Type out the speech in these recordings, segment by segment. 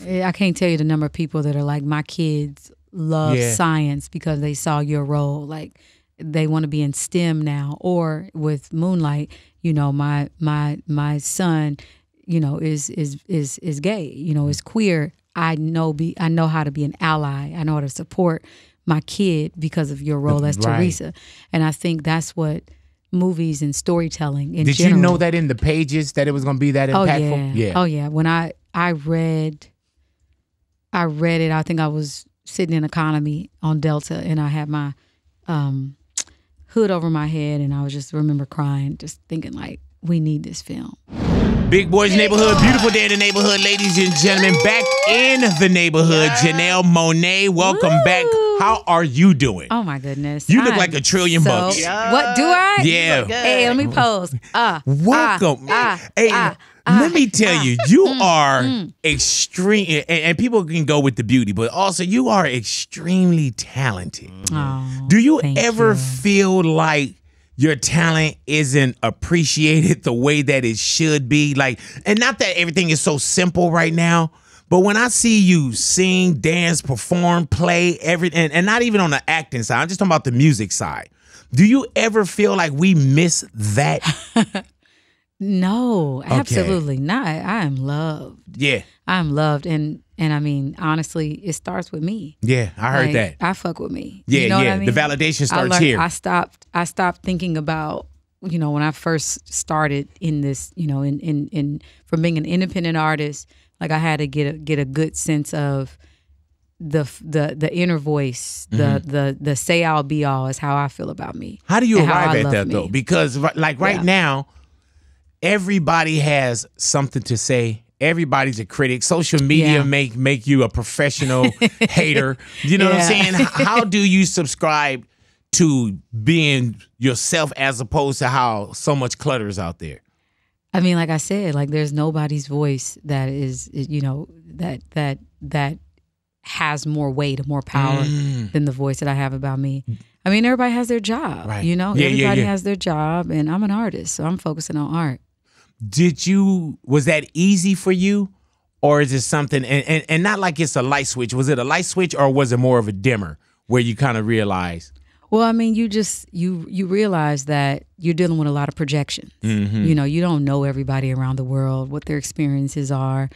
Eh, I can't tell you the number of people that are like, my kids love Yeah. science because they saw your role. Like they want to be in STEM now. Or with Moonlight, you know, my my my son, you know, is is is is gay. You know, is queer. I know be I know how to be an ally. I know how to support my kid because of your role as Right. Teresa. And I think that's what movies and storytelling in Did general. you know that in the pages that it was going to be that Oh impactful? yeah. Oh yeah. When I I read I read it, I think I was sitting in economy on Delta and I had my um hood over my head and I was just remember crying, just thinking like, we need this film. Big Boys Neighborhood, beautiful day in the neighborhood, ladies and gentlemen. Back in the neighborhood, Janelle Monáe, welcome back. How are you doing? Oh my goodness. You look I'm like a trillion so- bucks. What do I? Yeah. Hey, let me pose. Ah. Welcome. ah, hey, ah, let me tell you, you mm, are extreme, and, and people can go with the beauty, but also you are extremely talented. Oh, Do you ever you. feel like your talent isn't appreciated the way that it should be? Like, and not that everything is so simple right now, but when I see you sing, dance, perform, play, everything, and, and not even on the acting side, I'm just talking about the music side. Do you ever feel like we miss that? No, absolutely not. I am loved. yeah, I'm loved and and I mean, honestly, it starts with me. yeah, I heard Like, that. I fuck with me. Yeah, you know yeah. What I mean? The validation I starts learned- here. I stopped. I stopped thinking about you know when I first started in this. You know, in in in from being an independent artist, like I had to get a get a good sense of the the the inner voice, the Mm-hmm. the the say all be all is how I feel about me. How do you arrive at that me. though? Because like right Yeah. now, everybody has something to say. Everybody's a critic. Social media Yeah. make make you a professional hater. You know what I'm saying? How do you subscribe to being yourself as opposed to how so much clutter is out there? I mean, like I said, like there's nobody's voice that is, you know, that that that has more weight or more power mm. than the voice that I have about me. I mean, everybody has their job, Right. you know. Yeah, yeah, everybody yeah. has their job, and I'm an artist, so I'm focusing on art. Did you was that easy for you? Or is it something and, and, and not like it's a light switch? Was it a light switch or was it more of a dimmer where you kind of realize Well, I mean, you just you you realize that you're dealing with a lot of projections. Mm-hmm. You know, you don't know everybody around the world what their experiences are,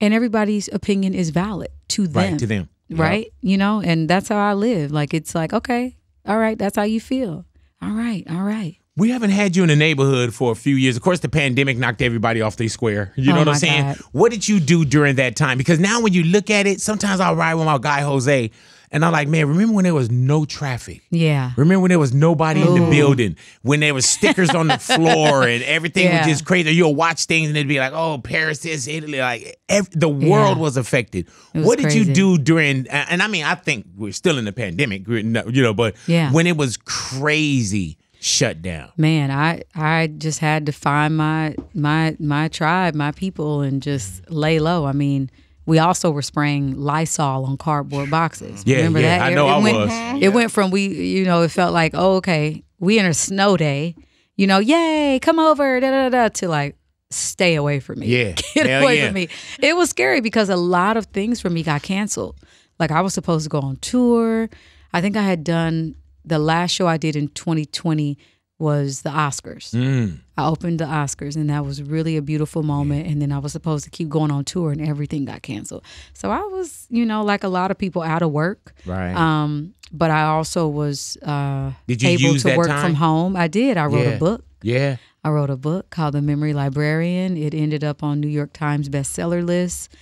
and everybody's opinion is valid to them. right to them? right? You know, and that's how I live. Like it's like, okay, all right, that's how you feel. All right, all right. We haven't had you in the neighborhood for a few years. Of course, the pandemic knocked everybody off their square. You oh know Oh, what I'm saying? God. What did you do during that time? Because now when you look at it, sometimes I'll ride with my guy Jose, and I'm like, man, remember when there was no traffic? Yeah. Remember when there was nobody in the building? When there was stickers on the floor and everything Yeah. was just crazy. You'll watch things and it'd be like, oh, Paris, this, Italy. Like ev- the world Yeah. was affected. was what did you do during? And I mean, I think we're still in the pandemic, you know, but Yeah. when it was crazy shut down. Man, I I just had to find my my my tribe, my people and just lay low. I mean, we also were spraying Lysol on cardboard boxes. Yeah, Remember yeah, that? I know it I went, was. It went from we you know, it felt like, oh, okay, we in a snow day, you know, yay, come over, da da da, da to like stay away from me. Yeah. Get Hell away yeah. from me. It was scary because a lot of things for me got canceled. Like I was supposed to go on tour. I think I had done the last show I did in 2020 was the Oscars. Mm. I opened the Oscars and that was really a beautiful moment. And then I was supposed to keep going on tour and everything got canceled. So I was, you know, like a lot of people out of work. Right. Um, but I also was uh, able to work time? from home. I did. I wrote Yeah. a book. yeah. I wrote a book called The Memory Librarian. It ended up on New York Times bestseller list.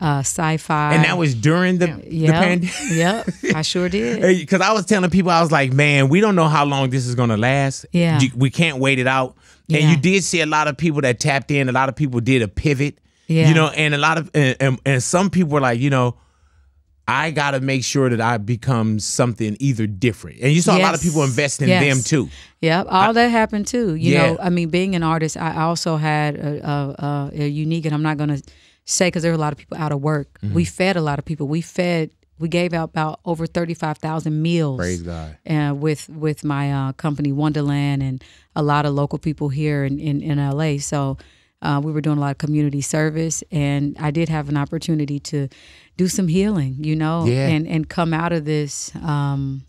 Uh, sci-fi. And that was during the, the Yep. pandemic. yep. I sure did. Because I was telling people, I was like, man, we don't know how long this is going to last. Yeah. We can't wait it out. And Yeah. you did see a lot of people that tapped in. A lot of people did a pivot. Yeah. You know, and a lot of, and, and, and some people were like, you know, I got to make sure that I become something either different. And you saw a lot of people invest in Yes. them too. Yep, all that happened too. You Yeah. know, I mean, being an artist, I also had a, a, a, a unique, and I'm not going to say because there were a lot of people out of work. Mm-hmm. We fed a lot of people. We fed, we gave out about over 35,000 meals. Praise God. Uh, with with my uh, company Wondaland and a lot of local people here in in, in LA. So Uh, we were doing a lot of community service, and I did have an opportunity to do some healing, you know, Yeah. and and come out of this. Um,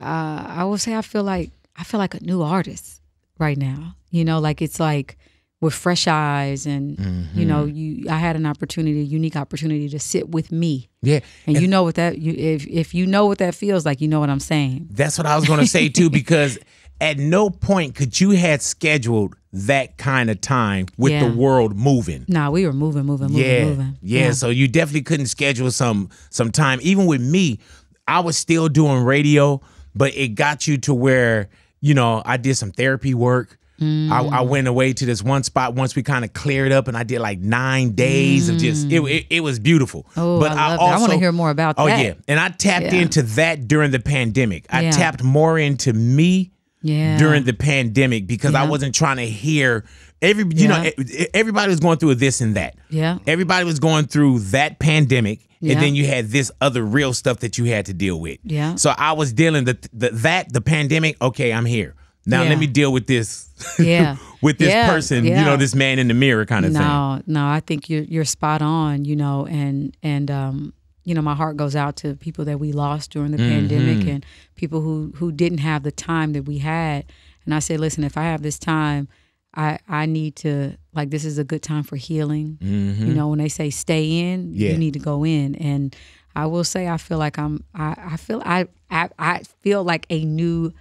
uh, I will say I feel like I feel like a new artist right now. You know, like it's like with fresh eyes, and you know, Mm-hmm. you I had an opportunity, a unique opportunity to sit with me, Yeah. and, you know what that you if if you know what that feels like, you know what I'm saying. That's what I was going to say too, because at no point could you had scheduled that kind of time with Yeah. the world moving. Nah, we were moving, moving, moving, yeah, moving. yeah. So you definitely couldn't schedule some some time. Even with me, I was still doing radio, but it got you to where you know I did some therapy work. I, I mm. went away to this one spot once we kind of cleared up, and I did like nine days of just it. It, it was beautiful. Oh, but I that. I wanna hear more about that. oh, that. yeah, and I tapped Yeah. into that during the pandemic. I Yeah. tapped more into me Yeah. during the pandemic because I wasn't trying to hear every you know Yeah. e- everybody was going through a this and that. Yeah. Everybody was going through that pandemic Yeah. and then you had this other real stuff that you had to deal with. Yeah. So I was dealing the, the that the pandemic, okay, I'm here. Now Yeah. let me deal with this Yeah. with this Yeah, person, you know, this man in the mirror kind of thing. no, no, I think you're you're spot on, you know, and and um, you know, my heart goes out to people that we lost during the Mm-hmm. pandemic and people who who didn't have the time that we had. And I said, listen, if I have this time, I I need to like this is a good time for healing. You know, when they say stay in. Yeah. you need to go in. And I will say I feel like I'm I, I feel I, I I feel like a new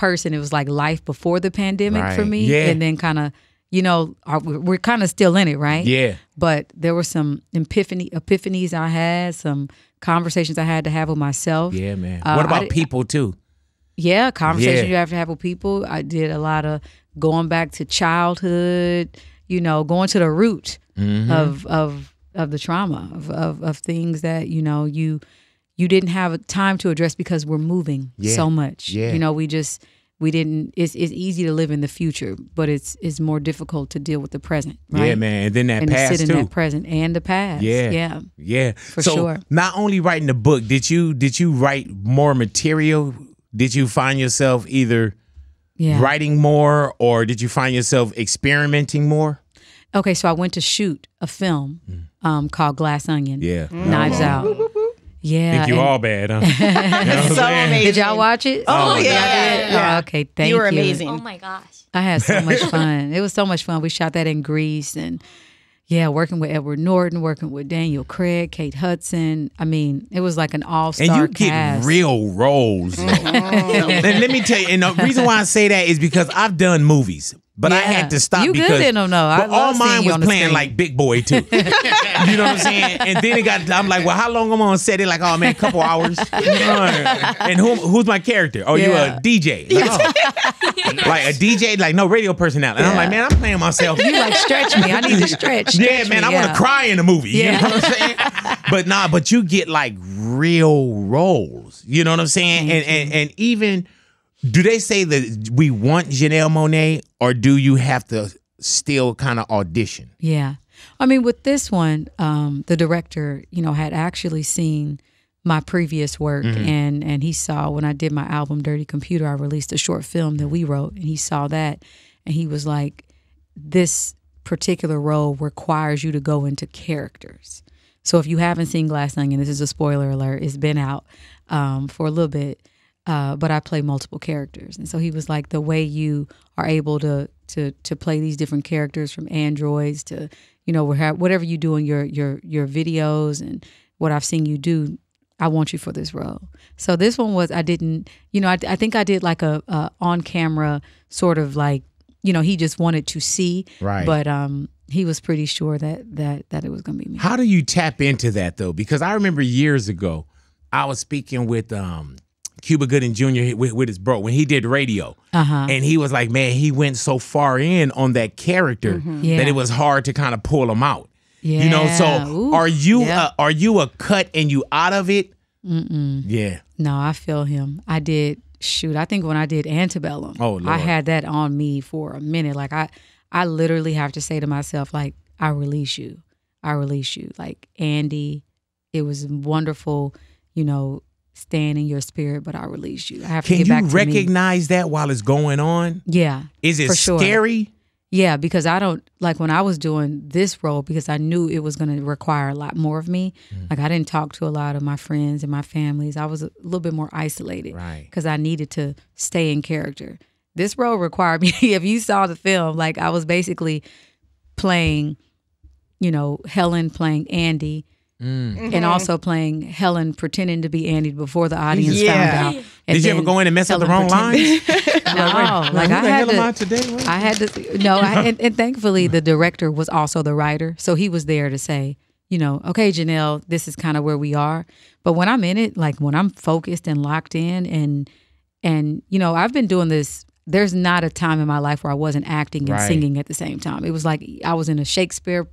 person. It was like life before the pandemic for me. Yeah. And then kind of you know, are, we're kind of still in it, right? Yeah. But there were some epiphany epiphanies I had, some conversations I had to have with myself. Yeah, man. Uh, what about di- people too? Yeah, conversations Yeah. you have to have with people. I did a lot of going back to childhood, you know, going to the root Mm-hmm. of of of the trauma of, of of things that you know you you didn't have time to address because we're moving Yeah. so much. Yeah. You know, we just we didn't. It's it's easy to live in the future, but it's it's more difficult to deal with the present. Right? Yeah, man. And then that And to past sit in too. that present and the past. Yeah. yeah. Yeah, For so sure. Not only writing the book, did you did you write more material? Did you find yourself either Yeah. writing more, or did you find yourself experimenting more? Okay, so I went to shoot a film um, called Glass Onion. Mm. Yeah, Knives Out. Yeah. think you all bad, huh? You know I'm so saying? amazing. Did y'all watch it? Oh, oh yeah. did? Yeah. Oh, okay, thank you. you were amazing. Oh my gosh. I had so much fun. it was so much fun. We shot that in Greece and yeah, working with Edward Norton, working with Daniel Craig, Kate Hudson. I mean, it was like an all star. and star you get cast. real roles. and let me tell you, and the reason why I say that is because I've done movies, but I had to stop You good because in them, though. I all mine was playing screen. like Big Boy too. you know what I'm saying? And then it got. I'm like, well, how long am I on set? It like, oh man, a couple hours. and who, who's my character? Oh, you a DJ? Like, oh. Like a DJ, like no radio personality. And I'm like, man, I'm playing myself. You like stretch me. I need to stretch. Yeah, man, me, I want yeah. to cry in the movie. You know what I'm saying? but nah, but you get like real roles. You know what I'm saying? and, and and even do they say that we want Janelle Monáe or do you have to still kind of audition? Yeah. I mean, with this one, um, the director, you know, had actually seen my previous work Mm-hmm. and and he saw when I did my album Dirty Computer, I released a short film that we wrote and he saw that and he was like, This particular role requires you to go into characters. So if you haven't seen Glass Onion, this is a spoiler alert, it's been out um, for a little bit. Uh, but I play multiple characters, and so he was like, the way you are able to to to play these different characters from androids to you know whatever you do in your your your videos and what I've seen you do, I want you for this role. So this one was I didn't you know I, I think I did like a, a on camera sort of like you know he just wanted to see Right. but um he was pretty sure that that that it was gonna be me. How do you tap into that though? Because I remember years ago, I was speaking with um Cuba Gooding Jr. with, with his bro when he did radio. Uh-huh. And he was like, man, he went so far in on that character Mm-hmm. Yeah. that it was hard to kind of pull him out. Yeah. You know, so Ooh, are you yeah. uh, are you a cut and you out of it? Mm-mm. Yeah. No, I feel him. I did shoot. I think when I did Antebellum, Oh, Lord. I had that on me for a minute. Like I, I literally have to say to myself, like, I release you. I release you. Like Andy, it was wonderful, you know, staying in your spirit, but I release you. I have to Can get you back to me. recognize that while it's going on? Yeah, Is it For sure. scary? Yeah, because I don't like when I was doing this role because I knew it was going to require a lot more of me. Mm. Like I didn't talk to a lot of my friends and my families. I was a little bit more isolated Right. because I needed to stay in character. This role required me. if you saw the film, like I was basically playing, you know, Helen playing Andy. Mm. And also playing Helen pretending to be Andy before the audience Yeah. found out. And Did you ever go in and mess up the wrong pretended- lines? no, like I had hell to. today? I had to no, I, and, and thankfully the director was also the writer, so he was there to say, you know, okay, Janelle, this is kind of where we are. But when I'm in it, like when I'm focused and locked in, and and you know, I've been doing this. There's not a time in my life where I wasn't acting and Right. singing at the same time. It was like I was in a Shakespeare,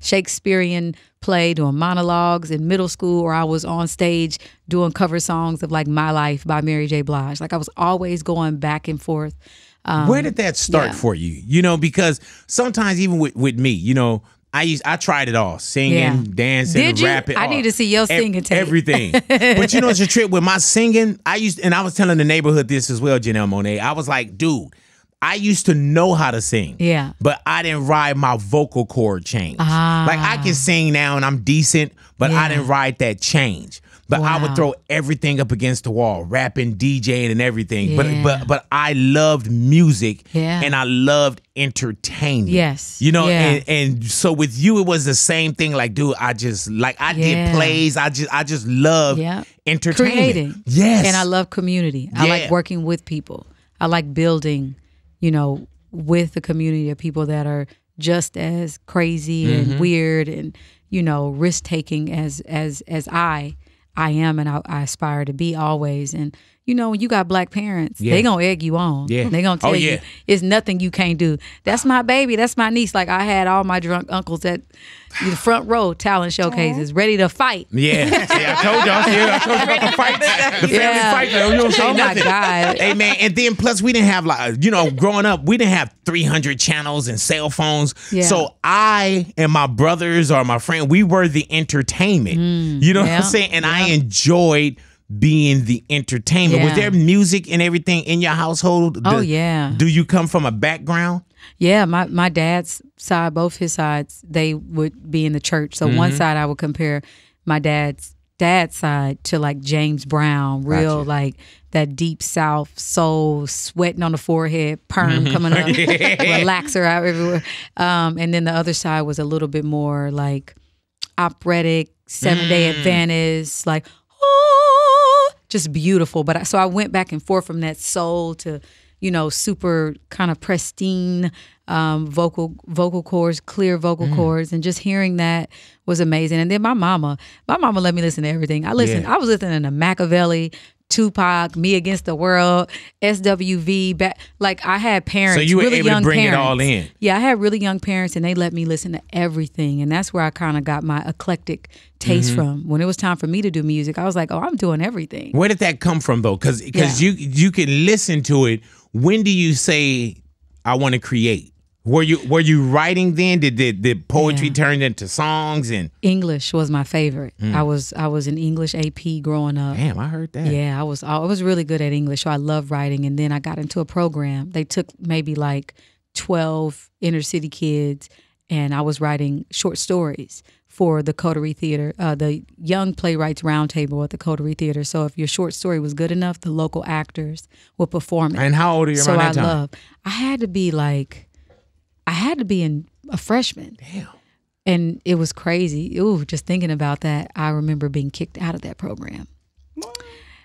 Shakespearean play doing monologues in middle school, or I was on stage doing cover songs of like "My Life" by Mary J. Blige. Like I was always going back and forth. Um, Where did that start yeah. for you? You know, because sometimes even with, with me, you know, I used I tried it all, singing, Yeah. dancing, Did you? rapping. I all- need to see your singing tape. Everything. but you know, it's a trip with my singing. I used, and I was telling the neighborhood this as well, Janelle Monáe. I was like, dude, I used to know how to sing. Yeah. But I didn't ride my vocal cord change. Ah. Like I can sing now and I'm decent, but I didn't ride that change. But I would throw everything up against the wall, rapping, DJing, and everything. But Yeah. but but I loved music Yeah. and I loved entertainment. Yes. You know, Yeah. and, and so with you it was the same thing. Like, dude, I just like I did plays. I just I just love Yeah. entertainment. creating. Yes. And I love community. I like working with people. I like building, you know, with a community of people that are just as crazy Mm-hmm. and weird and, you know, risk taking as as as I I am and I, I aspire to be always. And you know, when you got black parents, Yeah. they gonna egg you on. Yeah. They gonna Oh, tell yeah. you it's nothing you can't do. That's my baby. That's my niece. Like I had all my drunk uncles at the front row talent showcases, ready to fight. Yeah. See, I told y'all. See, I told you about the fight. The family Yeah. fight. You don't say Oh my nothing. God. Hey man, and then plus we didn't have like you know growing up we didn't have 300 channels and cell phones. Yeah. So I and my brothers or my friend we were the entertainment. you know what Mm. I'm saying? And I enjoyed being the entertainment. Was there music and everything in your household? Oh, Do- yeah. Do you come from a background? Yeah, my my dad's side, both his sides, they would be in the church. So one mm-hmm. side I would compare my dad's dad's side to like James Brown, real Gotcha. like that deep south soul, sweating on the forehead, perm mm-hmm. coming up, relaxer out everywhere. Um, and then the other side was a little bit more like operatic, seven day mm. Adventist, like oh, just beautiful. But I, so I went back and forth from that soul to, you know, super kind of pristine um, vocal vocal cords, clear vocal cords, and just hearing that was amazing. And then my mama, my mama let me listen to everything. I listened. Yeah. I was listening to Makaveli. Tupac, Me Against the World, SWV, back like I had parents. So you were really able to young bring it parents. all in. Yeah, I had really young parents and they let me listen to everything. And that's where I kind of got my eclectic taste Mm-hmm. from. When it was time for me to do music, I was like, oh, I'm doing everything. Where did that come from though? Because because Yeah. you you can listen to it. When do you say I want to create? Were you were you writing then? Did did, did poetry Yeah. turn into songs and English was my favorite. Mm. I was I was an English AP growing up. damn, I heard that. Yeah, I was I was really good at English, so I loved writing. And then I got into a program. They took maybe like twelve inner city kids, and I was writing short stories for the Coterie Theater, uh, the Young Playwrights Roundtable at the Coterie Theater. So if your short story was good enough, the local actors would perform it. And how old are you so I love. I had to be like, I had to be in a freshman. Damn. And it was crazy. Ooh, just thinking about that, I remember being kicked out of that program.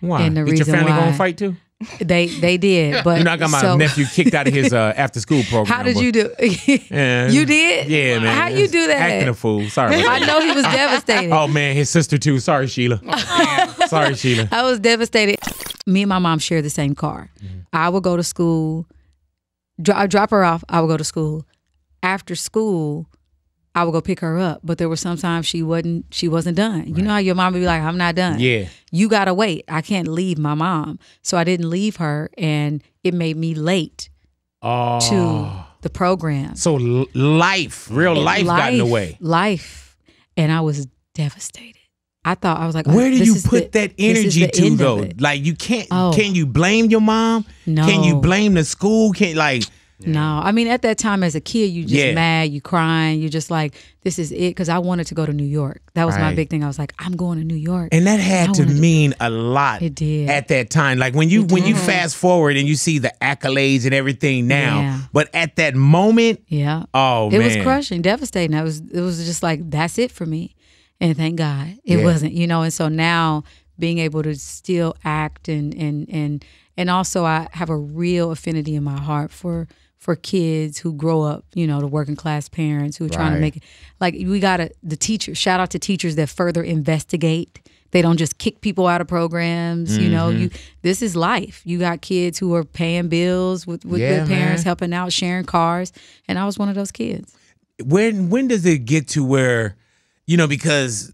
Why? And the Did your reason family why- gonna fight too? They they did, but You know, I got my so, nephew kicked out of his uh, after school program. How did but- you do? Yeah. you did? Yeah, man. How you do that? Acting a fool. Sorry. I know he was devastated. Oh man, his sister too. Sorry, Sheila. Sorry, Sheila. I was devastated. Me and my mom share the same car. Mm-hmm. I would go to school. Dro- I drop her off. I would go to school. After school, I would go pick her up. But there were sometimes she wasn't. She wasn't done. You know how your mom would be like, "I'm not done." Yeah. You gotta wait. I can't leave my mom. So I didn't leave her, and it made me late Oh. to the program. So l- life, real life, got in the way. Life, and I was devastated. I thought I was like, oh, Where do this you is put the- that energy to end though? Like you can't Oh. can you blame your mom? No. Can you blame the school? Can like No, I mean at that time as a kid, you just Yeah. mad, you crying, you just like this is it because I wanted to go to New York. That was my big thing. I was like, I'm going to New York. And that had I to wanted to- mean a lot It did. at that time. Like when you when you fast forward and you see the accolades and everything now, Yeah. but at that moment, yeah, oh it man, was crushing, devastating. I was it was just like that's it for me, and thank God it Yeah. wasn't. You know, and so now being able to still act and and and and also I have a real affinity in my heart for for kids who grow up, you know, the working class parents who are trying Right. to make it. Like we gotta the teachers. Shout out to teachers that further investigate. They don't just kick people out of programs. You know, Mm-hmm. you this is life. You got kids who are paying bills with with Yeah, their parents, man. helping out, sharing cars, and I was one of those kids. when when does it get to where you know because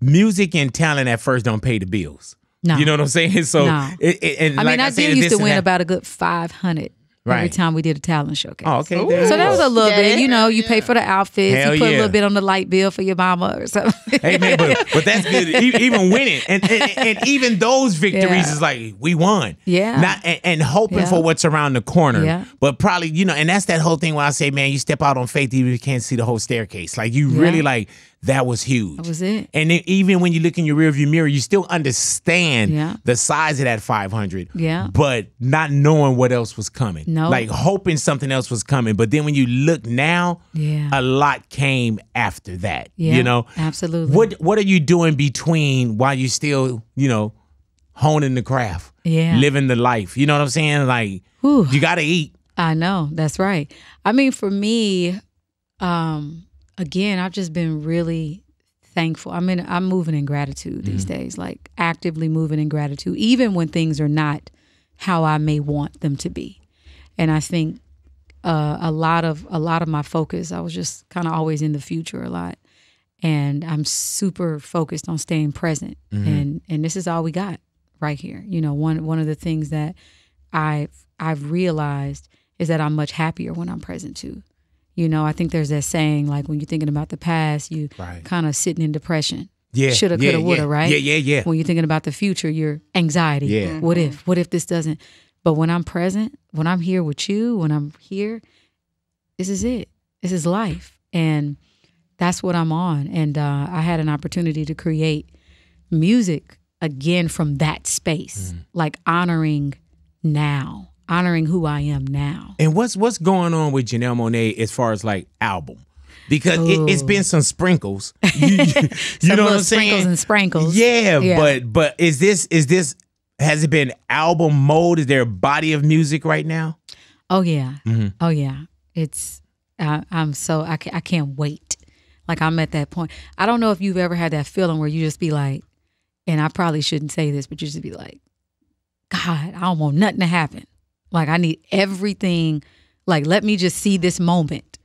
music and talent at first don't pay the bills No. you know what i'm saying so No. it, it- and I like mean, I, said, did used to win that- about a good five hundred every time we did a talent showcase. oh okay Ooh. So that was a little Get bit, you know, you pay for the outfits, Hell you put a little bit on the light bill for your mama or something. hey man but, but that's good even winning and, and and even those victories Yeah. is like we won Yeah. not and, and hoping Yeah. for what's around the corner Yeah. but probably you know and that's that whole thing where i say man you step out on faith even if you can't see the whole staircase like you Yeah. really like that was huge That was it. and then even when you look in your rearview mirror you still understand Yeah. the size of that 500 Yeah. but not knowing what else was coming No. like hoping something else was coming but then when you look now Yeah. a lot came after that Yeah, you know absolutely. what what are you doing between while you still you know honing the craft Yeah. living the life you know what i'm saying like Whew. you gotta eat I know, that's right. I mean, for me, um, again, I've just been really thankful. I mean, I'm moving in gratitude these days, like actively moving in gratitude, even when things are not how I may want them to be. And I think uh, a lot of a lot of my focus, I was just kind of always in the future a lot, and I'm super focused on staying present. And and this is all we got right here. You know, one one of the things that I've I've realized is that I'm much happier when I'm present too. You know, I think there's that saying like when you're thinking about the past, you Right. kind of sitting in depression. yeah Shoulda, yeah, coulda, woulda, yeah. right? yeah yeah yeah When you're thinking about the future, your anxiety. Yeah. What if? What if this doesn't? But when I'm present, when I'm here with you, when I'm here, this is it. This is life, and that's what I'm on. And uh, I had an opportunity to create music again from that space, like honoring now, honoring who I am now. and what's what's going on with janelle monáe as far as like album because it, it's Ooh. been some sprinkles you, you- know what i'm saying sprinkles and sprinkles. Yeah, Yeah. but but is this is this has it been album mode? Is there a body of music right now? Oh yeah. Mhm. Oh yeah. It's I, I'm so I can't, I can't wait. Like I'm at that point. I don't know if you've ever had that feeling where you just be like, and I probably shouldn't say this, but you just be like, God, I don't want nothing to happen. Like I need everything. Like let me just see this moment.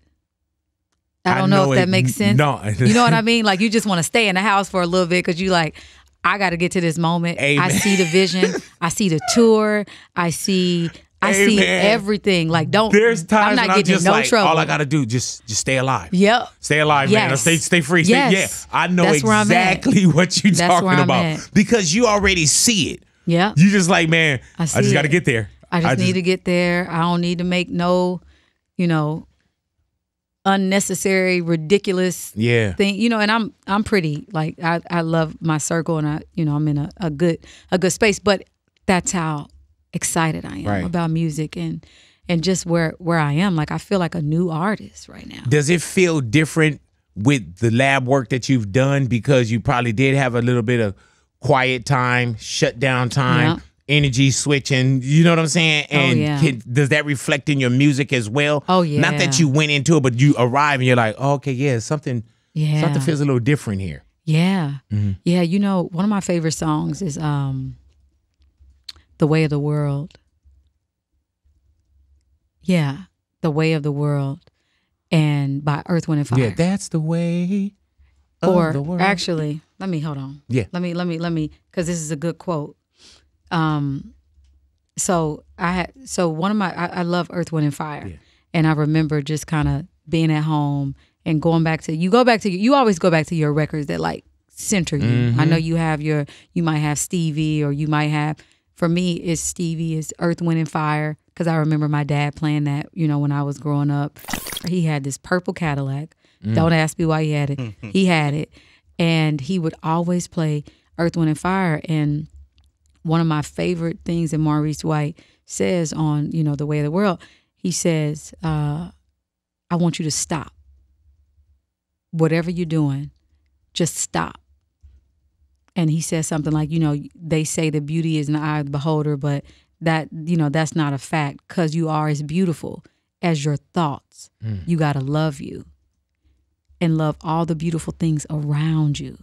I don't know, if it- that makes sense. No, You know what I mean? Like you just want to stay in the house for a little bit because you like, I got to get to this moment. I see the vision. I see the tour. I see. I see everything. Like don't. There's times I'm not I'm getting just no like, trouble. all I gotta do just just stay alive. Yep. Stay alive, man. Yes. Stay stay free. Stay, Yes. Yeah, I know That's I'm exactly what you're That's talking about at. because you already see it. Yeah. You just like, man, I, I just got to get there. I just need to get there. I don't need to make no, you know, unnecessary, ridiculous Yeah. thing. You know, and I'm I'm pretty like I, I love my circle and I you know I'm in a, a good a good space. But that's how excited I am Right. about music and and just where where I am. Like I feel like a new artist right now. Does it feel different with the lab work that you've done because you probably did have a little bit of quiet time, shutdown time. Energy switching? You know what I'm saying? Oh, And yeah. can, does that reflect in your music as well? Oh, yeah. Not that you went into it, but you arrive and you're like, oh, okay, yeah, something Yeah. something feels a little different here. Yeah. Mm-hmm. Yeah, you know, one of my favorite songs is um The Way of the World. Yeah, The Way of the World and by Earth Wind and Fire. Yeah, that's the way or the actually, let me hold on. Yeah. Let me let me let me cuz this is a good quote. Um so I had so one of my I, I love Earth Wind and Fire. Yeah. And I remember just kind of being at home and going back to you go back to you always go back to your records that like center you. Mm-hmm. I know you have your you might have Stevie or you might have for me it's Stevie is Earth Wind and Fire because I remember my dad playing that. You know, when I was growing up, he had this purple Cadillac. Don't ask me why he had it. he had it, and he would always play Earth, Wind, and Fire. And one of my favorite things that Maurice White says on you know the Way of the World, he says, uh, "I want you to stop. Whatever you're doing, just stop." And he says something like, you know, they say that beauty is in the eye of the beholder, but that you know that's not a fact because you are as beautiful as your thoughts. You got to love you and love all the beautiful things around you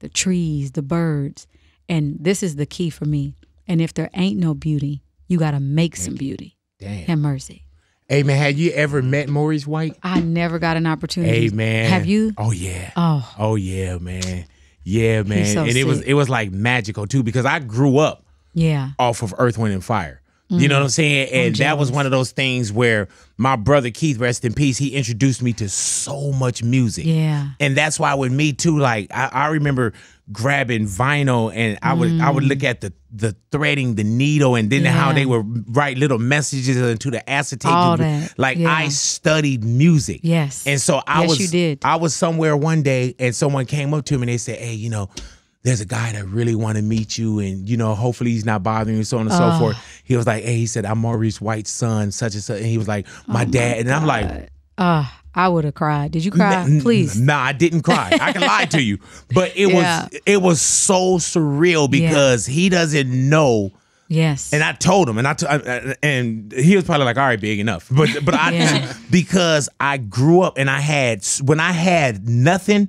the trees, the birds. And this is the key for me. And if there ain't no beauty, you got to make some beauty. Damn. Have mercy. Hey man, have you ever met Maurice White? I never got an opportunity. Hey man. Have you? Oh yeah. Oh, Oh yeah, man. Yeah, man. so and it was it was like magical too because I grew up yeah. off of Earth, Wind, and Fire. You know what I'm mm. saying? And that was one of those things where my brother Keith, rest in peace, he introduced me to so much music. Yeah. And that's why with me too, like I, I remember grabbing vinyl and I would I would look at the the threading the needle and then how Mm. They would write little messages into the acetate. All that. Like Yeah. I studied music. Yes. And so I Yes, was you did. I was somewhere one day and someone came up to me and they said, Hey, you know, there's a guy that really want to meet you and you know, hopefully he's not bothering you, so on and so Oh. forth. He was like, Hey, he said, I'm Maurice White's son, such and such. And he was like, My dad. And I'm like, Uh, I would have cried. Did you cry? N- n- Please. Nah, I didn't cry. I can lie to you. But it Yeah. was it was so surreal because he doesn't know Yes. and I told him, and I t- I- and he was probably like, "All right, big enough." But but I Yeah. because I grew up and I had when I had nothing,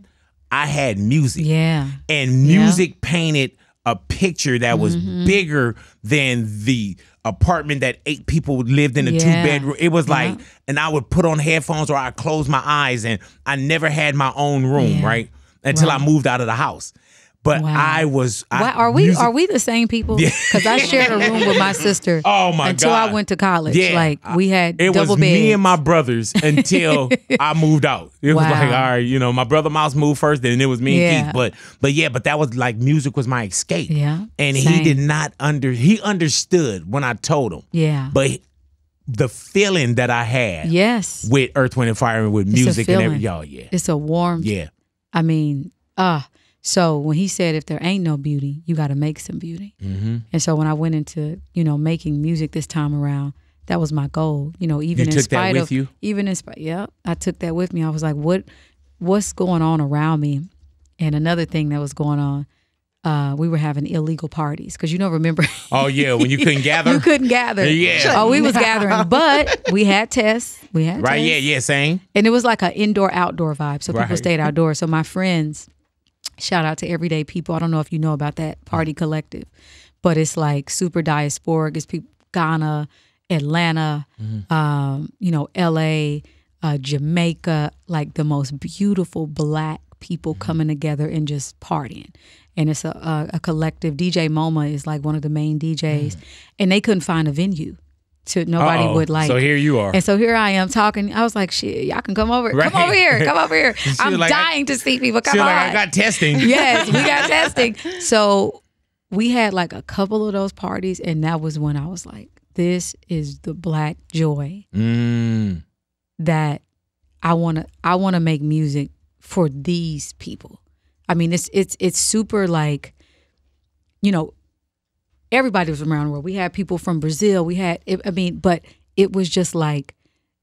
I had music, yeah. and music painted a picture that was Mm-hmm. bigger than the apartment that eight people lived in a Yeah. two bedroom. It was like, Yeah. and I would put on headphones or I close my eyes, and I never had my own room, Yeah. right, until I moved out of the house. But Wow. I was. I, Why, are we music- are we the same people? Because I shared a room with my sister. Oh, my until God. I went to college. Yeah. like we had It double was beds. me and my brothers until I moved out. It was like, all right, you know, my brother Miles moved first, then it was me and Keith. But but yeah, but that was like music was my escape. Yeah, And he did not under he understood when I told him. Yeah. But the feeling that I had yes, with Earth, Wind, and Fire and with a music and every y'all, yeah. it's a warm. Yeah. I mean, uh so when he said if there ain't no beauty, you got to make some beauty. Mm-hmm. And so when I went into you know making music this time around, that was my goal. You know, even in took that spite with of you? even in spite, yeah, I took that with me. I was like, what what's going on around me? And another thing that was going on, uh, we were having illegal parties because you know, remember. Oh yeah, when you couldn't gather. You couldn't gather. Yeah. Oh, we was gathering, but we had tests. We had right, tests. yeah, yeah, same. And it was like an indoor outdoor vibe. So people stayed outdoors. So my friends, shout out to everyday people. I don't know if you know about that party collective, but it's like super diasporic. It's people Ghana, Atlanta, um, you know, LA, uh, Jamaica, like the most beautiful black people coming together and just partying. And it's a, a, a collective. DJ MoMA is like one of the main DJs, and they couldn't find a venue. To nobody Uh-oh. would like. So here you are. And so here I am talking. I was like, shit, y'all can come over. Right. Come over here. Come over here. I'm like, dying to see people. Come on. like I got testing. yes, we got testing. So we had like a couple of those parties, and that was when I was like, this is the black joy Mm. that I wanna I wanna make music for these people. I mean, it's it's it's super like, you know, everybody was around the world. We had people from Brazil. We had, I mean, but it was just like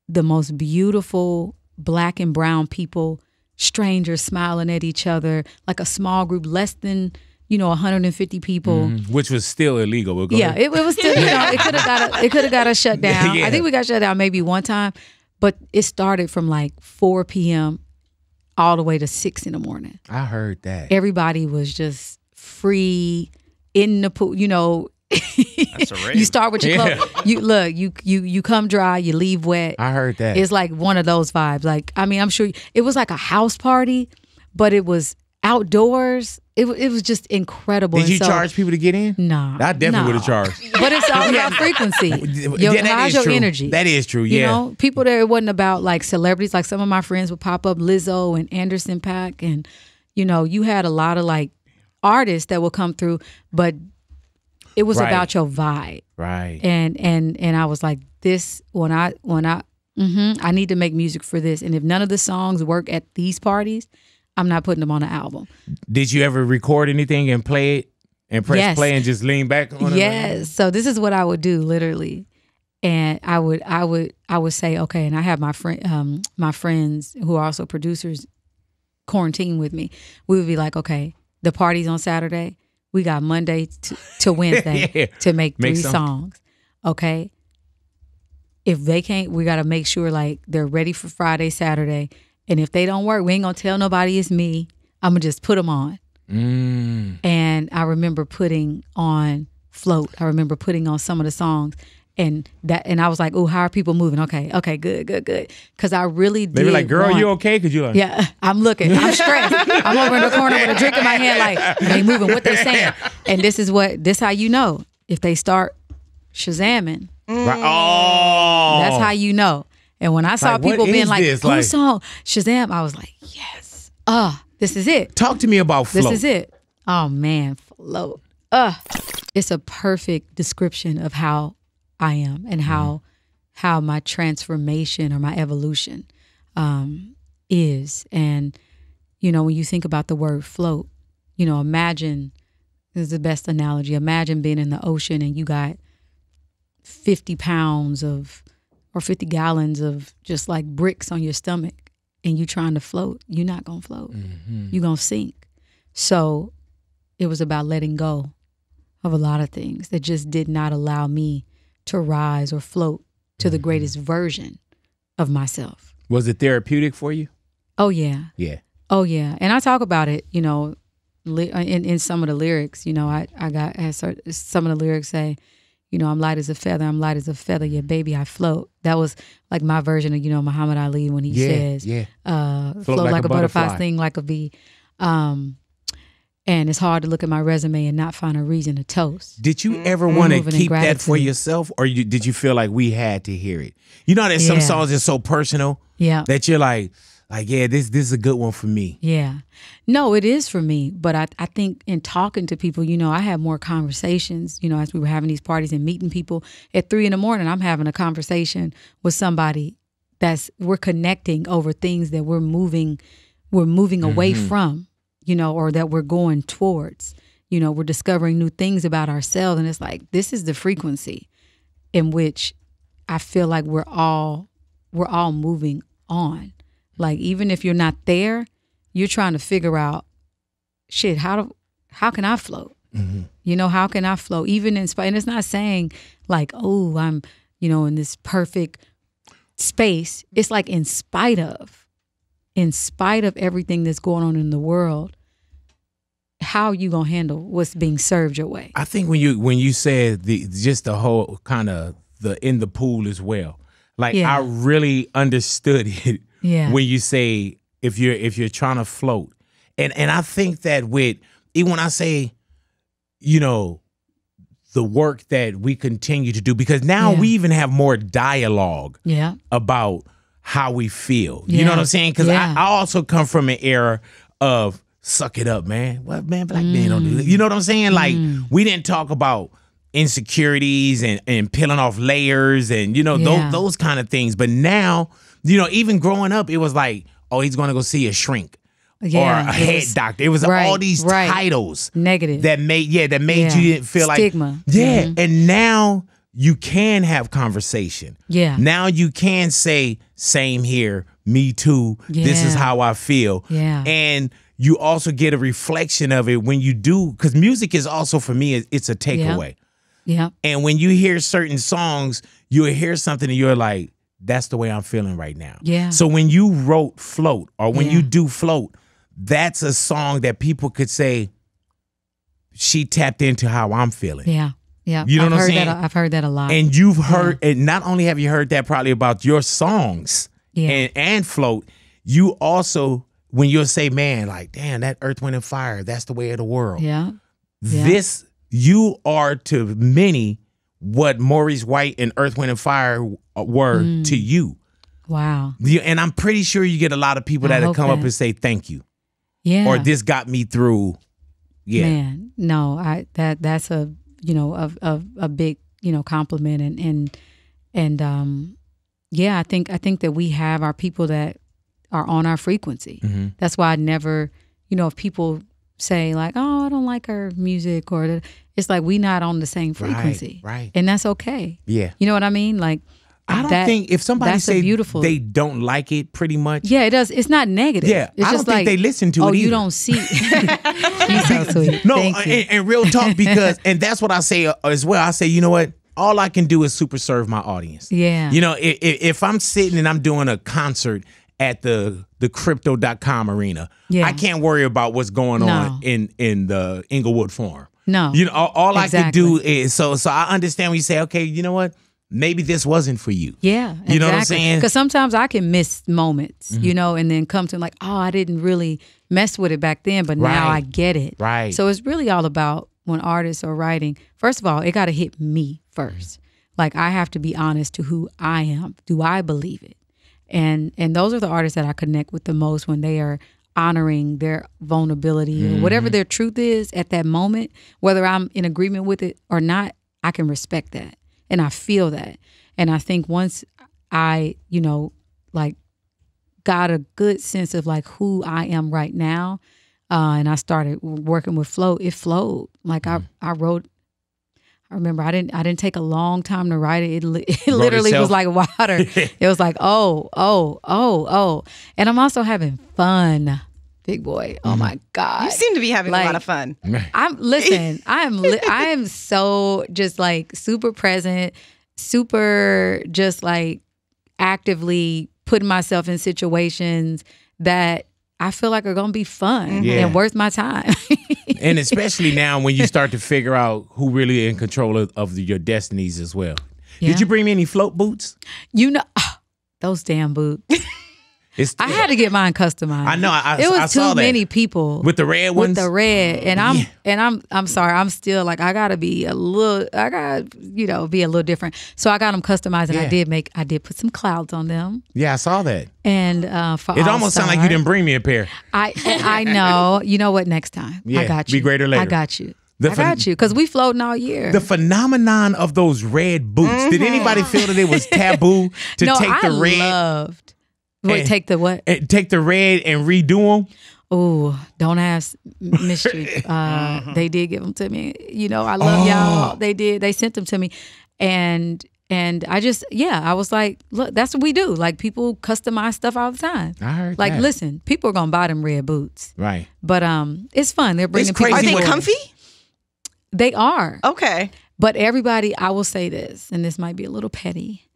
the most beautiful black and brown people, strangers smiling at each other, like a small group, less than you know 150 people. Mm, Which was still illegal. We'll Yeah, it, it was still, you know, it could have got a, it could have got us shut down. Yeah. I think we got shut down maybe one time, but it started from like 4 p.m. all the way to six in the morning. I heard that. Everybody was just free in the pool. You know, That's a rave. you start with your Yeah. clothes. You look, you you you come dry, you leave wet. I heard that. It's like one of those vibes. Like I mean, I'm sure it was like a house party, but it was outdoors. It it was just incredible. Did And you so- charge people to get in? Nah, I definitely nah. would have charged. But it's all about frequency. Your, Yeah, that how's your true. energy? That is true. You Yeah. know, people there, it wasn't about like celebrities. Like some of my friends would pop up Lizzo and Anderson .Paak. And, you know, you had a lot of like artists that will come through, but it was Right. about your vibe. Right. And, and, and I was like, this when I when I hmm I need to make music for this, and if none of the songs work at these parties, I'm not putting them on an album. Did you ever record anything and play it and press Yes. play and just lean back on it? Yes. So this is what I would do literally. And I would I would I would say, okay, and I have my friend um my friends who are also producers quarantine with me. We would be like, okay, the parties on Saturday. We got Monday to, to Wednesday Yeah. to make Make three some- songs. Okay. If they can't, we gotta make sure like they're ready for Friday, Saturday. And if they don't work, we ain't gonna tell nobody it's me. I'm gonna just put them on Mm. and I remember putting on float. I remember putting on some of the songs, and that and I was like, "Oh, how are people moving? Okay, okay, good, good, good." Because I really did. They be like, "Girl, want- you okay?" Cause you like, Yeah, I'm looking. I'm stressed. I'm over in the corner with a drink in my hand, like they moving. What they saying? And this is what this how you know if they start shazamming. Right. Oh, That's how you know. And when I saw Like, people being like, this? "Whose Like- song Shazam?" I was like, "Yes, ah, this is it." Talk to me about flow. This is it. Oh man, float. Uh it's a perfect description of how I am and how how my transformation or my evolution um is. And you know, when you think about the word float, you know, imagine this is the best analogy. Imagine being in the ocean and you got 50 pounds of or 50 gallons of just like bricks on your stomach and you trying to float. You're not going to float. You're going to sink. So it was about letting go of a lot of things that just did not allow me to rise or float to the greatest version of myself. Was it therapeutic for you? Oh yeah. Yeah. Oh yeah, and I talk about it. You know, li- in in some of the lyrics. You know, I I got I some of the lyrics say, you know, I'm light as a feather. I'm light as a feather. Yeah, baby, I float. That was like my version of you know Muhammad Ali when he Yeah. says, yeah. uh, float, like, a, butterfly, sting like a bee. Um, and it's hard to look at my resume and not find a reason to toast. Did you mm-hmm. ever want to keep that for yourself, or you, did you feel like we had to hear it? You know, that some Yeah. songs are so personal Yeah. that you're like, like, yeah, this this is a good one for me. Yeah. No, it is for me. But I, I think in talking to people, you know, I have more conversations, you know, as we were having these parties and meeting people at three in the morning, I'm having a conversation with somebody that's we're connecting over things that we're moving we're moving away mm-hmm. from, you know, or that we're going towards. You know, we're discovering new things about ourselves. And it's like this is the frequency in which I feel like we're all we're all moving on. Like even if you're not there, you're trying to figure out shit, how do how can I float? Mm-hmm. You know, how can I float? Even in spite and it's not saying like, oh, I'm, you know, in this perfect space. It's like in spite of, in spite of everything that's going on in the world, how you gonna handle what's being served your way? I think when you when you said the just the whole kind of the in the pool as well, like Yeah. I really understood it Yeah. when you say if you're if you're trying to float, and and I think that with even when I say, you know, the work that we continue to do because now Yeah. we even have more dialogue Yeah. about how we feel. You know what I'm saying? Because Yeah. I, I also come from an era of suck it up, man. What man, black men don't do that. You know what I'm saying? Like Mm. we didn't talk about insecurities and, and peeling off layers and you know Yeah. those those kind of things. But now, you know, even growing up, it was like, oh, he's gonna go see a shrink. Yeah, or a it head was- doctor. It was right, all these right. titles Negative. that made yeah that made Yeah. you didn't feel Stigma. like stigma. yeah and now you can have conversation Yeah. now you can say same here me too this is how i feel Yeah. and you also get a reflection of it when you do because music is also for me it's a takeaway yeah. and when you hear certain songs you'll hear something and you're like that's the way i'm feeling right now Yeah. so when you wrote float or when Yeah. you do float that's a song that people could say she tapped into how i'm feeling Yeah. Yeah. You know I've what I'm heard saying? that I've heard that a lot. and you've heard and not only have you heard that probably about your songs Yeah. and, and float you also when you'll say man like damn that earth wind and fire that's the way of the world yeah. Yeah. this you are to many what maurice white and earth wind and fire were Mm. to you Wow. And i'm pretty sure you get a lot of people that come up and say thank you Yeah. or this got me through yeah Man, no, I that that's a you know a a, a big you know compliment and and and um, yeah, I think I think that we have our people that are on our frequency. Mm-hmm. That's why I never, you know, if people say like, "Oh, I don't like her music," or it's like we not on the same frequency, right. And that's okay. Yeah. You know what I mean? Like, I don't that- think if somebody that's a say beautiful- they don't like it, pretty much. yeah, it does. It's not negative. Yeah, it's I just don't think like they listen to oh, it Oh, you don't see. So sweet. No, uh, and, and real talk because, and that's what I say uh, as well. I say, you know what? All I can do is super serve my audience. Yeah. You know, if, if I'm sitting and I'm doing a concert at the the crypto.com arena, Yeah. I can't worry about what's going No. on in in the Inglewood Forum. No. You know, all, all I can do is so so I understand when you say, okay, you know what? Maybe this wasn't for you. Yeah, You know what I'm saying? Mm-hmm. Because sometimes I can miss moments, you know, and then come to like, oh, I didn't really mess with it back then, but now I get it. Right. So it's really all about when artists are writing. First of all, it got to hit me first. Like I have to be honest to who I am. Do I believe it? And and those are the artists that I connect with the most when they are honoring their vulnerability or whatever Mm-hmm. their truth is at that moment, whether I'm in agreement with it or not, I can respect that and I feel that. And I think once I, you know, like got a good sense of like who I am right now, uh, and I started working with flow, it flowed. Like I, I wrote. I remember I didn't I didn't take a long time to write it. It, li- it literally itself. was like water. it was like oh oh oh oh, and I'm also having fun, big boy. Oh my god, You seem to be having a lot of fun. I'm listen. I am. Li- I am so just like super present, super just like actively putting myself in situations that I feel like are gonna be fun Yeah. and worth my time. and especially now when you start to figure out who really in control of, of your destinies as well. Yeah. Did you bring me any float boots? you know, ah, those damn boots. It's I had to get mine customized. I know, I- I- it was I too many people with the red ones. with the red and i'm Yeah. and i'm i'm sorry i'm still like i gotta be a little i gotta you know be a little different so i got them customized and Yeah. i did make i did put some clouds on them yeah, I saw that. and uh for It almost sounded like you didn't bring me a pair. i i know you know what next time Yeah, i got you. be greater later. i got you The i got you because we floating all year The phenomenon of those red boots. Did anybody feel that it was taboo to Mm-hmm. no take i the red loved Wait, And- take the what? and take the red and redo them? Oh, don't ask mystery. Uh, they did give them to me. You know, I love Oh. y'all. They did. They sent them to me, and and I just yeah, I was like, look, that's what we do. Like people customize stuff all the time. I heard Like, that. listen, people are gonna buy them red boots, Right. but um, it's fun. They're bringing crazy people. Are they what- comfy? They are. Okay. But everybody, I will say this, and this might be a little petty.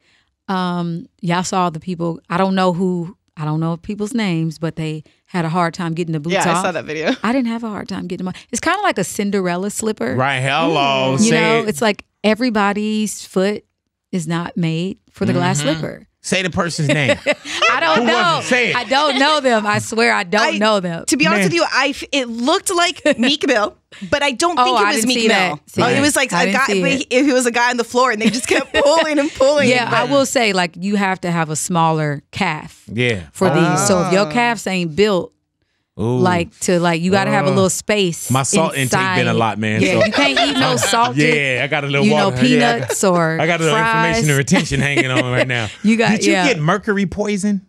Um, y'all saw the people. I don't know who. I don't know people's names, but they had a hard time getting the boots Yeah, off. I saw that video. I didn't have a hard time getting them off. It's kind of like a Cinderella slipper. Right. Hello. You know, it. it's like everybody's foot is not made for the glass Mm-hmm. slipper. Say the person's name. I don't Who know. was it? Say it. I don't know them. I swear I don't I- know them. To be honest Man. with you, I it looked like Meek Mill, but I don't Oh, think I it was didn't Meek see Mill. that. See Oh, that. it was like I a guy. see But it. he, he was a guy on the floor, and they just kept pulling and pulling. yeah, I will say like you have to have a smaller calf yeah. for these. So if Ah. your calves ain't built Ooh. like to like you got to have a uh, little space. My salt intake been a lot, man, Yeah, so- you can't eat no salt. Yeah, I got a little you know water. Yeah, I got- peanuts or I got a little fries. information and retention hanging on right now. You got- Did you yeah. get mercury poison?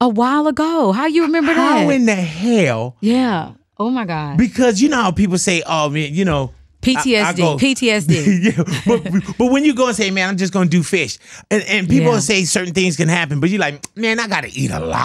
a while ago. How you remember that? How in the hell? yeah. Oh my god. Because you know how people say, "Oh man, you know." I- I PTSD. go- PTSD. yeah, but, but when you go and say, "Man, I'm just gonna do fish," and, and people Yeah. say certain things can happen, but you're like, "Man, I gotta eat a lot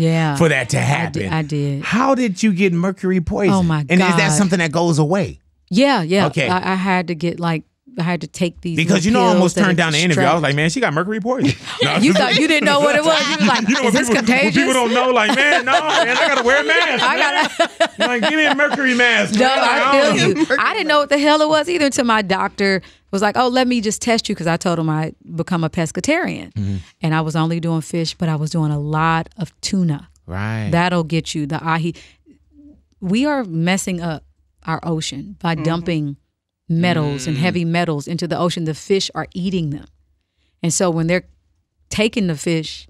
Yeah. for that to I happen." did, I did. How did you get mercury poison? Oh, my God. And is that something that goes away? Yeah, yeah. Okay. I, I had to get like I had to take these Because you know, I almost turned down the interview. I was like, "Man, she got mercury poison." No, you thought you didn't know what it was. You was like, You know, is this people, contagious? people don't know, like, man, no, man, I gotta wear a mask. I gotta. like, give me a mercury mask. No, man. I feel know. you. I didn't know what the hell it was either until my doctor was like, "Oh, let me just test you," because I told him I'd become a pescatarian, Mm-hmm. and I was only doing fish, but I was doing a lot of tuna. Right. That'll get you the ahi. We are messing up our ocean by dumping metals and heavy metals into the ocean. The fish are eating them. And so when they're taking the fish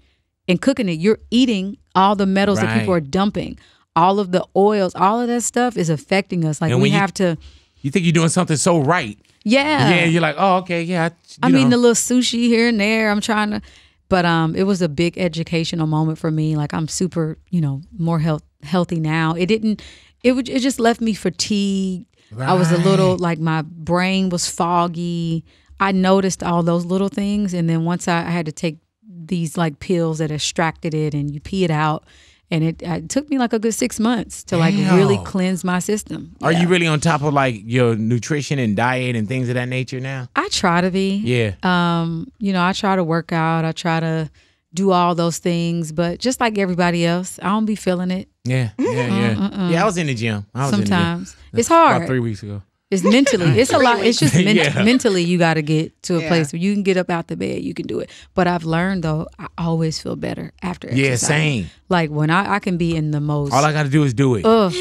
and cooking it, you're eating all the metals that people are dumping. All of the oils, all of that stuff is affecting us. Like And we you- have to You think you're doing something so right. Yeah. Yeah, you're like, oh, okay, yeah. I mean, know. the little sushi here and there. I'm trying to, but um, it was a big educational moment for me. Like I'm super, you know, more health healthy now. It didn't. It would. It just left me fatigued. I was a little like my brain was foggy. I noticed all those little things, and then once I, I had to take these like pills that extracted it, and you pee it out. And it, it took me like a good six months to like really cleanse my system. Are you really on top of like your nutrition and diet and things of that nature now? I try to be. Yeah. Um, you know, I try to work out. I try to do all those things, but just like everybody else, I don't be feeling it Yeah, yeah, yeah. Yeah, I was in the gym. I was in the gym. sometimes. It's hard. About hard. three weeks ago. It's mentally. It's a lot. It's just men- Yeah. mentally you got to get to a Yeah. place where you can get up out the bed. You can do it. But I've learned though, I always feel better after. Yeah, exercise. same. Like when I, I can be in the most All I got to do is do it. ugh,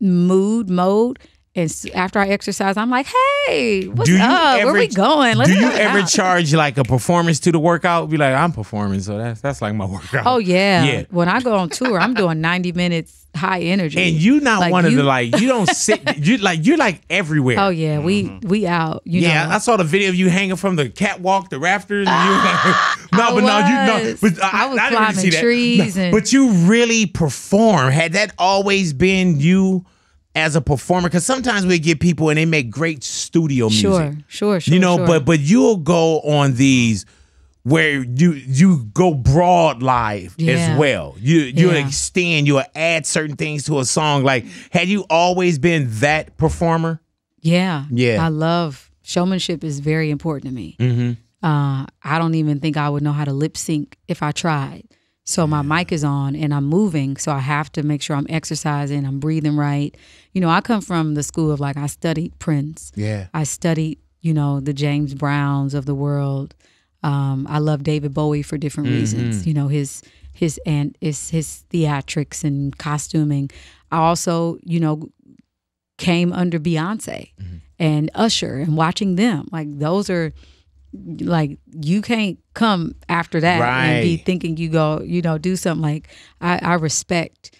mood mode. And after I exercise, I'm like, "Hey, what's up? ever, Where we going? Let's do you ever out." charge like a performance to the workout? Be like, I'm performing, so that's that's like my workout. Oh yeah. Yeah. When I go on tour, I'm doing 90 minutes high energy. And you not Like, one of the like you don't sit you like you're like everywhere. Oh yeah, we mm-hmm. we out. You yeah, know. I saw the video of you hanging from the catwalk, the rafters. And you like, no, but no, you no. was. But I, I was I didn't really climbing see that. trees No, and- but you really perform. Had that always been you as a performer? Because sometimes we get people and they make great studio music. Sure, sure, sure. you know, sure. but but you'll go on these where you you go broad live Yeah. as well. You you Yeah. extend, you'll add certain things to a song. Like, had you always been that performer? yeah, Yeah. I love showmanship. is very important to me. Mm-hmm. Uh, I don't even think I would know how to lip sync if I tried. So my mic is on and I'm moving, so I have to make sure I'm exercising, I'm breathing right. You know, I come from the school of like I studied Prince. Yeah. I studied, you know, the James Browns of the world. Um, I love David Bowie for different Mm-hmm. reasons. You know, his his and his his theatrics and costuming. I also, you know, came under Beyonce Mm-hmm. and Usher and watching them. Like those are like you can't come after that and be thinking you go, you know, do something like I, I respect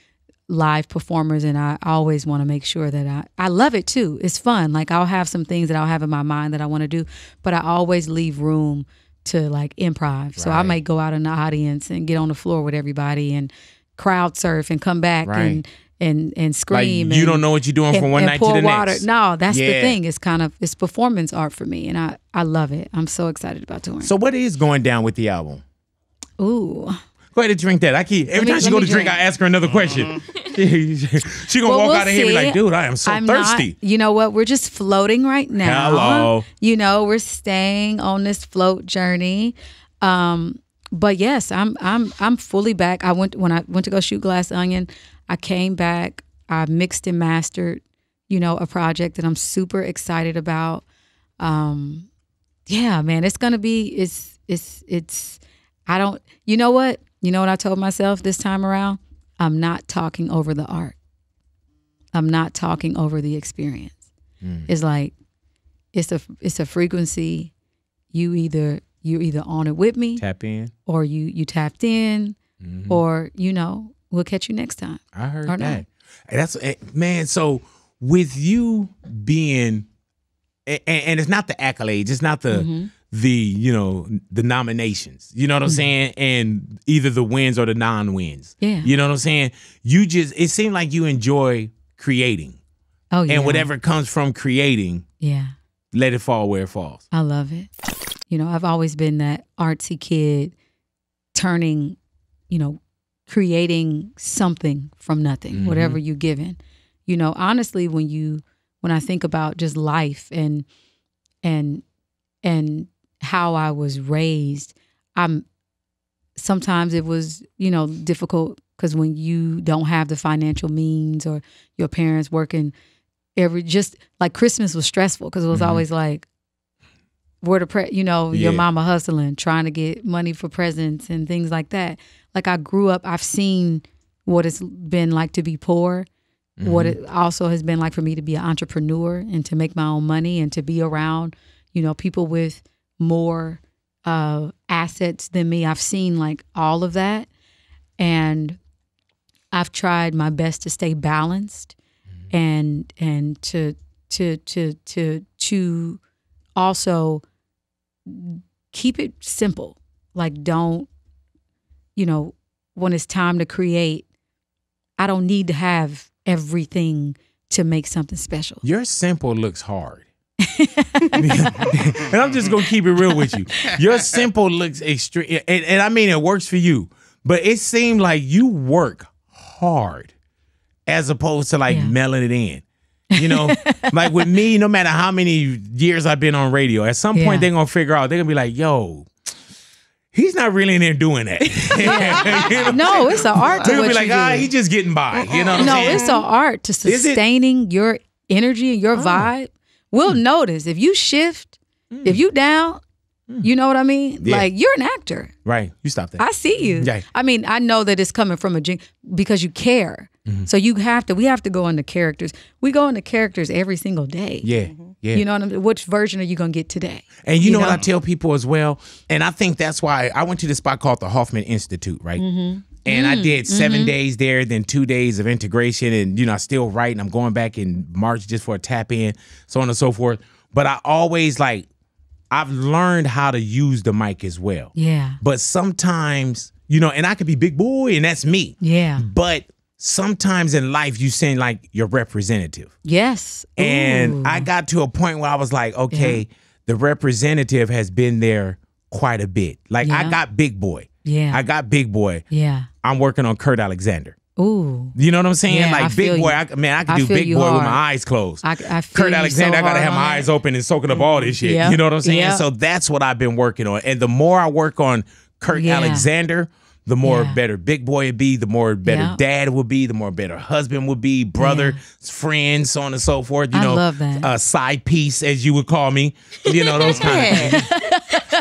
live performers and I always want to make sure that I I love it too. It's fun. Like I'll have some things that I'll have in my mind that I want to do, but I always leave room to like improv. So I Right. might go out in the audience and get on the floor with everybody and crowd surf and come back Right. and and and Like scream. you and, don't know what you're doing and, from one night pour to the water. next. No, that's the thing. It's kind of it's performance art for me, and I I love it. I'm so excited about touring. So what is going down with the album? Ooh, Go ahead and drink that. I keep every me- time she let go to drink, drink. I ask her another question. she, she gonna Well, walk we'll out of here and be like, dude, I am so I'm thirsty. Not, you know what? We're just floating right now. Hello. You know, we're staying on this float journey. Um, but yes, I'm I'm I'm fully back. I went when I went to go shoot Glass Onion. I came back. I mixed and mastered. You know, a project that I'm super excited about. Um, yeah, man, it's gonna be. It's it's it's. I don't. You know what? You know what I told myself this time around? I'm not talking over the art. I'm not talking over the experience. It's like it's a it's a frequency. You either you either on it with me Tap in. or you you tapped in Mm-hmm. or you know we'll catch you next time. I heard Or that. That's man. So with you being, and, and it's not the accolades, it's not the Mm-hmm. the you know the nominations. You know what I'm saying? And either the wins or the non-wins. Yeah. You know what I'm saying? You just it seemed like you enjoy creating, Oh yeah. and whatever comes from creating, Yeah. let it fall where it falls. I love it. You know, I've always been that artsy kid turning, you know, creating something from nothing, mm-hmm. whatever you're given. You know, honestly, when you when I think about just life and and and how I was raised, I'm sometimes it was, you know, difficult because when you don't have the financial means or your parents working every just like Christmas was stressful because it was mm-hmm. always like where the pre you know your mama hustling trying to get money for presents and things like that. Like i grew up i've seen what it's been like to be poor what it also has been like for me to be an entrepreneur and to make my own money and to be around you know people with more uh assets than me. I've seen like all of that. And i've tried my best to stay balanced and and to to to to to also keep it simple. Like don't you know when it's time to create, I don't need to have everything to make something special. Your simple looks hard. and I'm just gonna keep it real with you. Your simple looks extreme, and, and I mean it works for you, but it seemed like you work hard as opposed to like Yeah. mailing it in. You know, like with me, no matter how many years I've been on radio, at some Yeah. point they're gonna figure out they're gonna be like, "Yo, he's not really in there doing that." You know? No, it's an art to They're be like, "Ah, he's just getting by." You know no, it's an art to sustaining your energy and your oh. vibe. We'll hmm. notice if you shift, hmm. if you down, hmm. you know what I mean? Yeah. Like you're an actor. right. You stop that. I see you. Yeah. I mean, I know that it's coming from a gen- because you care. Mm-hmm. So you have to. We have to go into characters. We go into characters every single day. yeah, yeah. You know what I'm. Which version are you gonna get today? And you, know, what? I tell people as well, and I think that's why I went to this spot called the Hoffman Institute, right? Mm-hmm. And Mm, I did 7 days there, then two days of integration, and you know I still write, and I'm going back in March just for a tap in, so on and so forth. But I always like, I've learned how to use the mic as well. Yeah. But sometimes, you know, and I could be big boy, and that's me. Yeah. But sometimes in life, you seem like your representative. Yes. And Ooh. I got to a point where I was like, okay, the representative has been there quite a bit. Like I got big boy. Yeah. I got big boy. Yeah. I'm working on Kurt Alexander. Ooh. You know what I'm saying? Yeah, like I big boy. I man, I can I do big boy with my eyes closed. I, I feel Kurt Alexander, so I gotta have my eyes open and soaking up all this shit. Yeah. You know what I'm saying? Yeah. So that's what I've been working on. And the more I work on Kurt Yeah. Alexander, the more Yeah. better big boy would be, the more better Yeah. dad would be, the more better husband would be, brother, friend, so on and so forth. You I know, love that. A side piece, as you would call me. You know, those kind of things.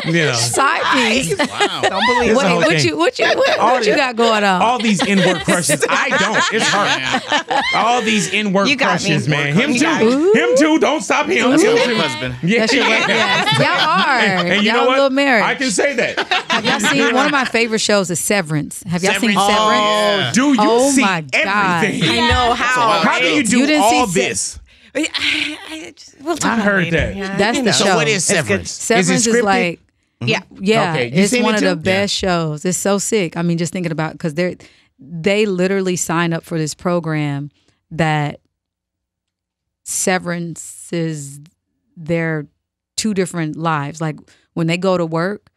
You know. Side piece. Wow. Don't believe What, whole what thing. you what you what, All what you got going on? All these inward crushes. I don't. It's her. All these inward You crushes, man. Him You too. Him too. Don't stop him. That's your husband. Yeah. That's your yes. Y'all are. And you y'all know a little what? marriage. I can say that. Have y'all seen one of my favorite shows is Severance? Have y'all seen Severance? Severance? Oh, yeah. Do you Oh see my God. everything? I know how. How do you do You didn't all see this? I, I just, we'll talk I about heard later. that. Yeah, That's the know. show. So what is Severance? Severance is is, it like Yeah. yeah, Okay. It's one it of the best shows. It's so sick. I mean, just thinking about because they're they literally sign up for this program that severance is their two different lives. Like when they go to work,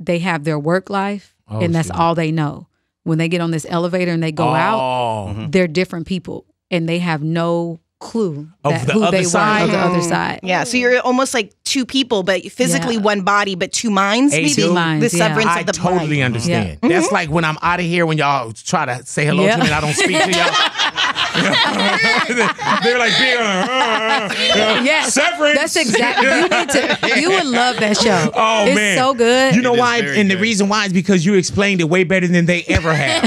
they have their work life, Oh, and that's shit. all they know. When they get on this elevator and they go out, Oh. they're different people, and they have no clue Of that, the who other they side? were of the other mm. side. Yeah, so you're almost like two people, but physically Yeah. one body, but two minds. Hey, maybe two minds, the severance I of the totally mind. understand. Yeah. That's mm-hmm. like when I'm out of here when y'all try to say hello Yeah. to me and I don't speak to y'all. They're like big. Uh, uh, uh, Yes, Severance. That's exactly. You need to. You would love that show. Oh it's man, so good. You know It is why? very And the reason why is because you explained it way better than they ever have.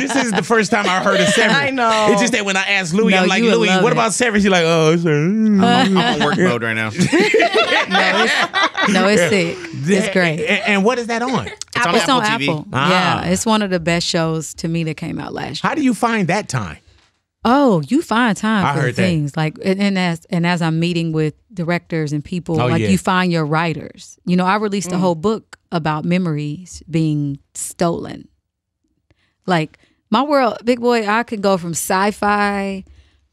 This is the first time I heard of severance. I know. It's just that when I asked Louis, No, I'm like, you Louis, what it. about severance? He's like, oh, it's, uh, I'm on work mode right now. no, it's, no, it's sick. It's great. And, and what is that on? It's on It's on Apple TV. Apple. Ah. Yeah, it's one of the best shows to me that came out last year. How do you find that time? Oh, you find time I for heard that. things like and, and as and as I'm meeting with directors and people, Oh, like yeah. you find your writers. You know, I released Mm. a whole book about memories being stolen. Like my world, big boy, I could go from sci-fi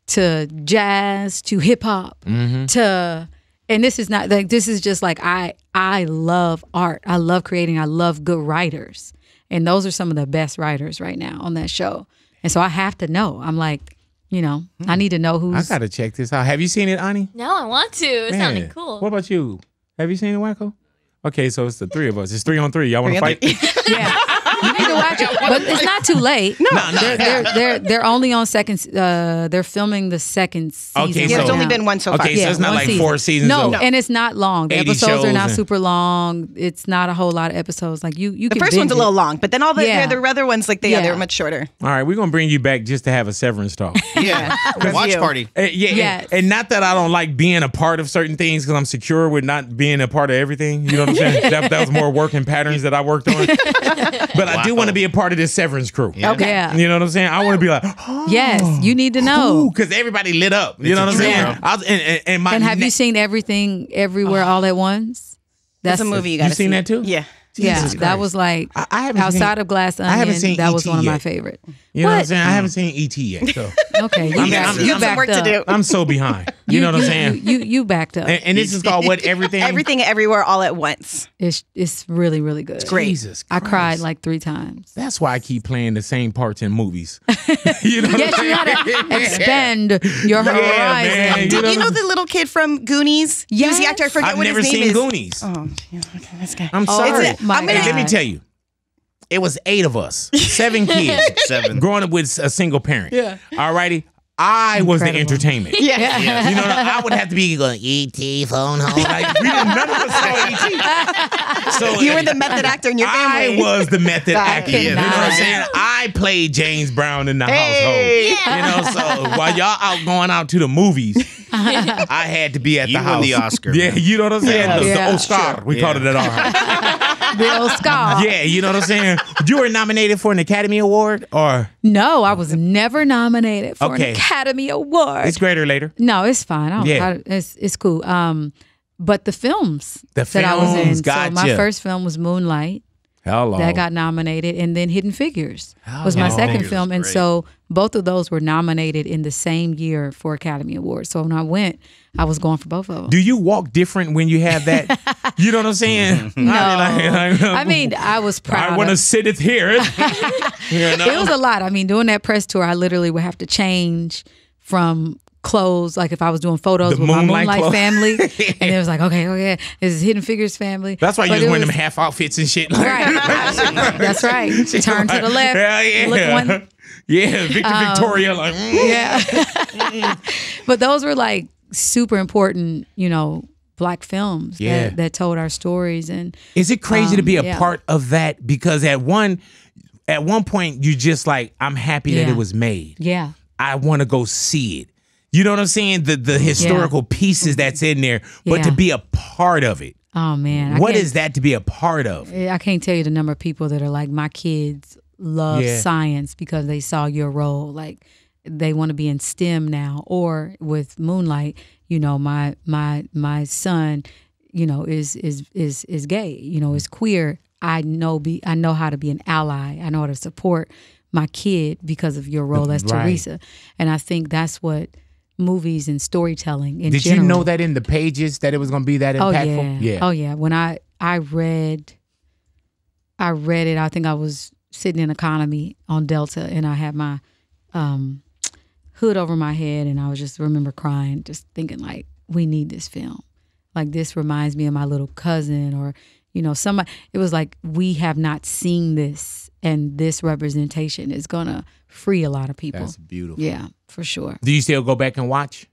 to jazz to hip hop Mm-hmm. to and this is not like this is just like I I love art. I love creating. I love good writers. And those are some of the best writers right now on that show. And so I have to know. I'm like, you know, I mm. need to know who's. I gotta check this out. Have you seen it, Ani? No, I want to. It Man, sounded cool. What about you? Have you seen it, Wacko? Okay, so it's the three of us. It's three on three. Y'all want to fight? Yeah. You need to watch it. But it's not too late. No, they're, they're they're they're only on second uh they're filming the second season. Okay, Yeah, so- there's only been one so far. Okay, so it's not like season. four seasons No, No. and it's not long. The episodes are not and- super long. It's not a whole lot of episodes. Like you, you The can first one's binge a little long, but then all the Yeah. the other ones, like the Yeah. other, are much shorter. All right, we're gonna bring you back just to have a severance talk. Yeah. Watch party. Uh, yeah, Yes. and, and not that I don't like being a part of certain things because I'm secure with not being a part of everything. You know what I'm saying? that, that was more working patterns that I worked on. but but I do want to be a part of this Severance crew. Yeah. Okay. Yeah. You know what I'm saying? I want to be like, oh, Yes, you need to know. because everybody lit up. You It's know what I'm saying? I was, and, and, and my And have ne- you seen everything everywhere ah. all at once? That's a movie you got You seen see. that too? Yeah. Yeah, Jesus that was like I, I haven't outside seen, of Glass Onion. haven't seen that was E.T. one of my favorite. You know what I'm saying? I haven't seen ET yet, so Okay, you, I'm- back, I'm- you I'm- backed Work up. to do. I'm so behind. You, know what I'm saying? You, you you backed up. and, and this is called what everything. Everything everywhere all at once. It's it's really really good. great. Jesus, I cried like three times. That's why I keep playing the same parts in movies. you know? Yes, you gotta expand your Yeah, horizon. man. Did You you know- know, the little kid from Goonies? He was the actor. I forget I've what never his name seen. Goonies. Oh, yeah, okay, this guy. I'm Oh, sorry. It's my I'm gonna- let me tell you, it was eight of us, seven kids, Seven. growing up with a single parent. Yeah. All righty. I was the Incredible. entertainment. Yeah. You know, I would have to be going ET phone home. Like we didn't none of us saw ET. So You were the method actor in your family. I was the method I actor. You know what I'm saying? I played James Brown in the Hey. household. You know, so while y'all out going out to the movies, I had to be at You the won house. the Oscar, Yeah, man. you know what I'm saying? The, the Yeah. Oscar, we called it at our house. Bill Scott. Yeah, you know what I'm saying? You were nominated for an Academy Award, or No, I was never nominated for Okay. an Academy Award. it's greater later. no, it's fine. I don't, Yeah. I, it's it's cool. Um, but the films The that I was in. films, So my first film was Moonlight. Hello. that got nominated, and then Hidden Figures was my yeah. second Figures film, and great. so both of those were nominated in the same year for Academy Awards. So when I went, I was going for both of them. Do you walk different when you have that? you know what I'm saying? no, I, mean, like- I mean I was proud. I want to sit it here. you know? it was a lot. I mean, doing that press tour, I literally would have to change from clothes. Like if I was doing photos The with my Moonlight Moonlight clothes. family, and it was like, okay, okay, this is Hidden Figures family. That's why you But was it wearing them half outfits and shit. Right. That's right. Turn to the left. Yeah. Look one. Yeah, Victor Um, Victoria, like, mm. Yeah. but those were like super important, you know, black films Yeah. that, that told our stories and Is it crazy to Um, be a yeah. part of that? Because at one, at one point, you just like, I'm happy that it was made. yeah. I want to go see it. You know what I'm saying? The the historical pieces mm-hmm. that's in there, but to be a part of it. Oh man. I What that to be a part of? I can't tell you the number of people that are like, my kids love Yeah. science because they saw your role. Like they want to be in STEM now. Or with Moonlight, you know, my my my son, you know, is is is is gay, you know, is queer. I know be I know how to be an ally. I know how to support my kid because of your role as Right. Teresa. And I think that's what movies and storytelling in Did general. you know that in the pages that it was going to be that impactful? Oh impactful? yeah. Oh yeah. When I I read I read it, I think I was sitting in economy on Delta and I had my um hood over my head and I was just remember crying, just thinking like, we need this film. Like this reminds me of my little cousin or, you know, somebody it was like we have not seen this and this representation is gonna free a lot of people. That's beautiful. yeah, for sure. Do you still go back and watch?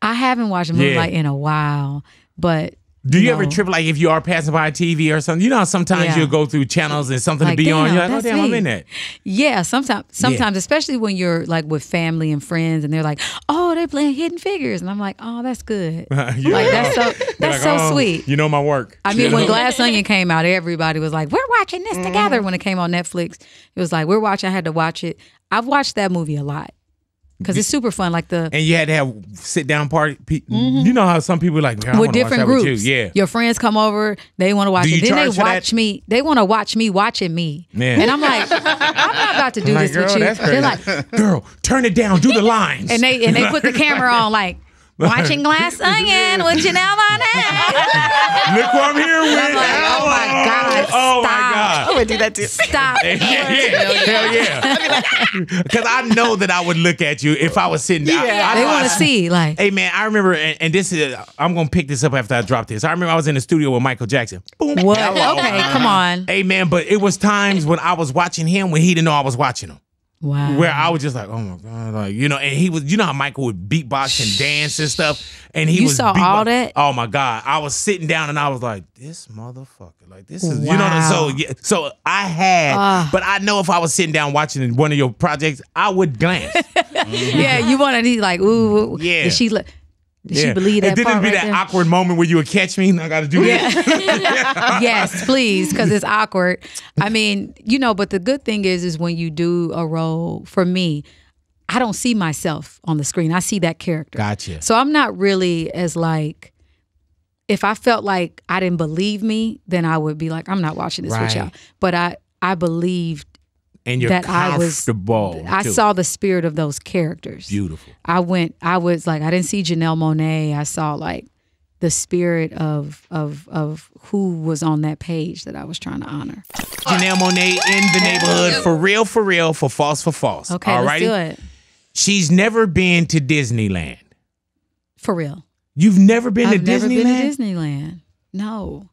I haven't watched Moonlight in a while, but Do you ever trip like if you are passing by a TV or something? You know, how sometimes Yeah. you'll go through channels and something Like, to be on. You're like, oh damn, I'm in that. Yeah, sometimes, sometimes, especially when you're like with family and friends, and they're like, "Oh, they're playing Hidden Figures," and I'm like, "Oh, that's good." Like Like that's so that's so oh, sweet. oh, You know my work. I mean, when Glass Onion came out, everybody was like, "We're watching this together." Mm-hmm. When it came on Netflix, it was like, "We're watching." I had to watch it. I've watched that movie a lot because it's super fun. Like the and you had to have sit down party. Pe- mm-hmm. You know how some people are like "Man, with watch different that with groups. you. Yeah. Your friends come over, they want to watch Do it. you Then they for that? watch me. They want to watch me watching me. Yeah. And I'm like, I'm not about to do Like, this girl, with you. They're like, Girl, turn it down. Do the lines. and they and they put the camera on like watching Glass Onion with Janelle Monáe. Look who I'm here with. I'm like, oh my oh, God, Oh my. God. Oh, I would do that too. Stop. Yeah, yeah, hell yeah. Because I know that I would look at you if I was sitting down. Yeah. I They want to see like Hey man, I remember, and, and this is, I'm gonna pick this up after I drop this. I remember I was in the studio with Michael Jackson. Boom. what? Okay, come on. Hey man, but it was times when I was watching him when he didn't know I was watching him. Wow. Where I was just like, oh my god, like you know, and he was, you know how Michael would beatbox and dance and stuff, and he You was saw beatbox- all that? Oh my god, I was sitting down and I was like, this motherfucker, like this is, you know, Wow. so yeah, so I had, Ah. but I know if I was sitting down watching one of your projects, I would glance. yeah, you want to be like, ooh, ooh. Yeah. She look? Did she believe that part it'd be right that there? awkward moment where you would catch me and I got to do that. yes, please, because it's awkward. I mean, you know, but the good thing is, is when you do a role, for me, I don't see myself on the screen. I see that character. Gotcha. So I'm not really as like, if I felt like I didn't believe me, then I would be like, I'm not watching this with y'all. Right. But I, I believed And you're that I was, comfortable. I saw the spirit of those characters. Beautiful. I went. I was like, I didn't see Janelle Monáe. I saw like the spirit of of of who was on that page that I was trying to honor. Janelle Monáe in the neighborhood for real, for real, for false, for false. Okay, All let's do it She's never been to Disneyland. for real. You've never been I've to never Disneyland? been to Disneyland. No,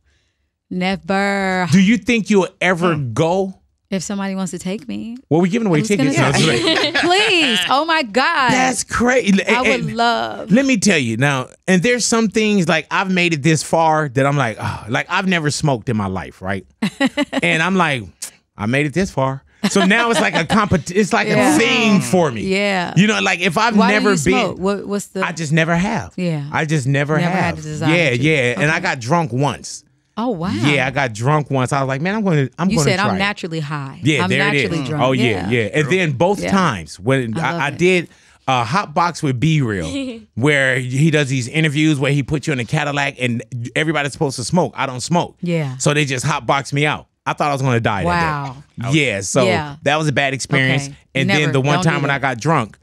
never. Do you think you'll ever mm. go? If somebody wants to take me, Well, we're giving away gonna tickets. No, go? it's like- please. Oh my God, That's crazy. I would love. Let me tell you now, and there's some things like I've made it this far that I'm like, oh, like I've never smoked in my life, right? and I'm like, I made it this far. So now it's like a compet. It's like Yeah. a thing for me. Yeah. You know, like if I've Why never been? What, what's the? I just never have. Yeah. I just never, Never have. yeah, yeah. And I got drunk once. Oh wow. Yeah, I got drunk once. I was like, man, I'm going to. I'm You going to said try. I'm it. naturally high. Yeah, I'm there naturally it is. Mm. drunk. Oh yeah, yeah. And then both Yeah. times when I I, I did a hot box with B-Real, where he does these interviews where he puts you in a Cadillac and everybody's supposed to smoke. I don't smoke. Yeah. So they just hot box me out. I thought I was gonna die Wow. that day. Yeah. So Yeah. that was a bad experience. Okay. And Never. then the one Don't time when. I got drunk,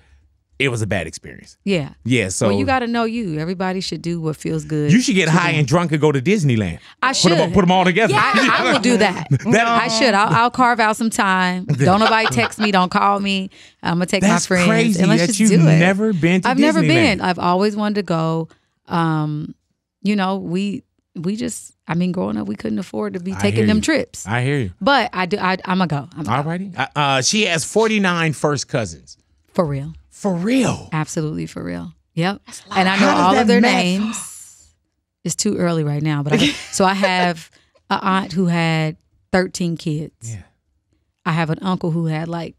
it was a bad experience. Yeah. Yeah. So well, you got to know you. Everybody should do what feels good. you should get high and drunk and go to Disneyland. I Put should. them, put them all together. I, I will do that. That- I should. I'll, I'll carve out some time. Don't nobody text me. Don't call me. I'm gonna take That's my friends crazy and let's that just you've do it. never been to I've never been. I've always wanted to go. Um, you know, we we just. I mean, growing up, we couldn't afford to be taking them you. trips. I hear you. But I do. I, I'm gonna go. I'm go. Alrighty. Uh, uh, she has 49 first cousins. for real. For real. Absolutely for real. Yep. And I know How all of their math- names. It's too early right now, but I, so I have an aunt who had 13 kids. Yeah. I have an uncle who had like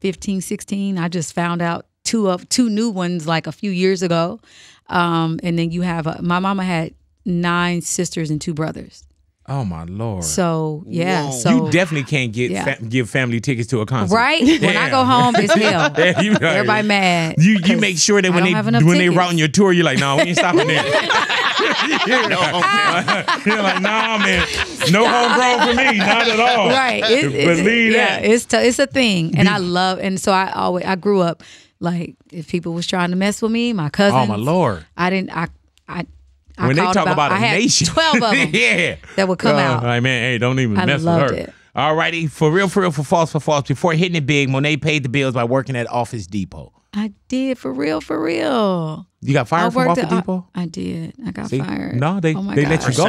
15, 16. I just found out two of two new ones like a few years ago. Um, and then you have a, my mama had nine sisters and two brothers. Oh my lord. So yeah, Whoa. so you definitely can't get Yeah. fa- give family tickets to a concert. right when I go home, it's hell. Yeah, you- Everybody mad. You you 'cause make sure that when they have enough when they tickets. routing your tour, you're like, no, we ain't stopping there. No, you're like, nah, man, no homegrown for me, not at all. right. It, it's, Believe yeah, that. it's t- it's a thing, and I love, and so I always I grew up like if people was trying to mess with me, my cousins. Oh my lord. I didn't. I I. I when they talk about, I a nation, twelve of them yeah, that would come Uh, out. Like man, hey, don't even I mess with loved her. it. Alrighty, for real, for real, for false, for false. Before hitting it big, Monáe paid the bills by working at Office Depot. I did for real, for real. You got fired from Office at- Depot? I, I did. I got See? fired. No, they oh my they let you go.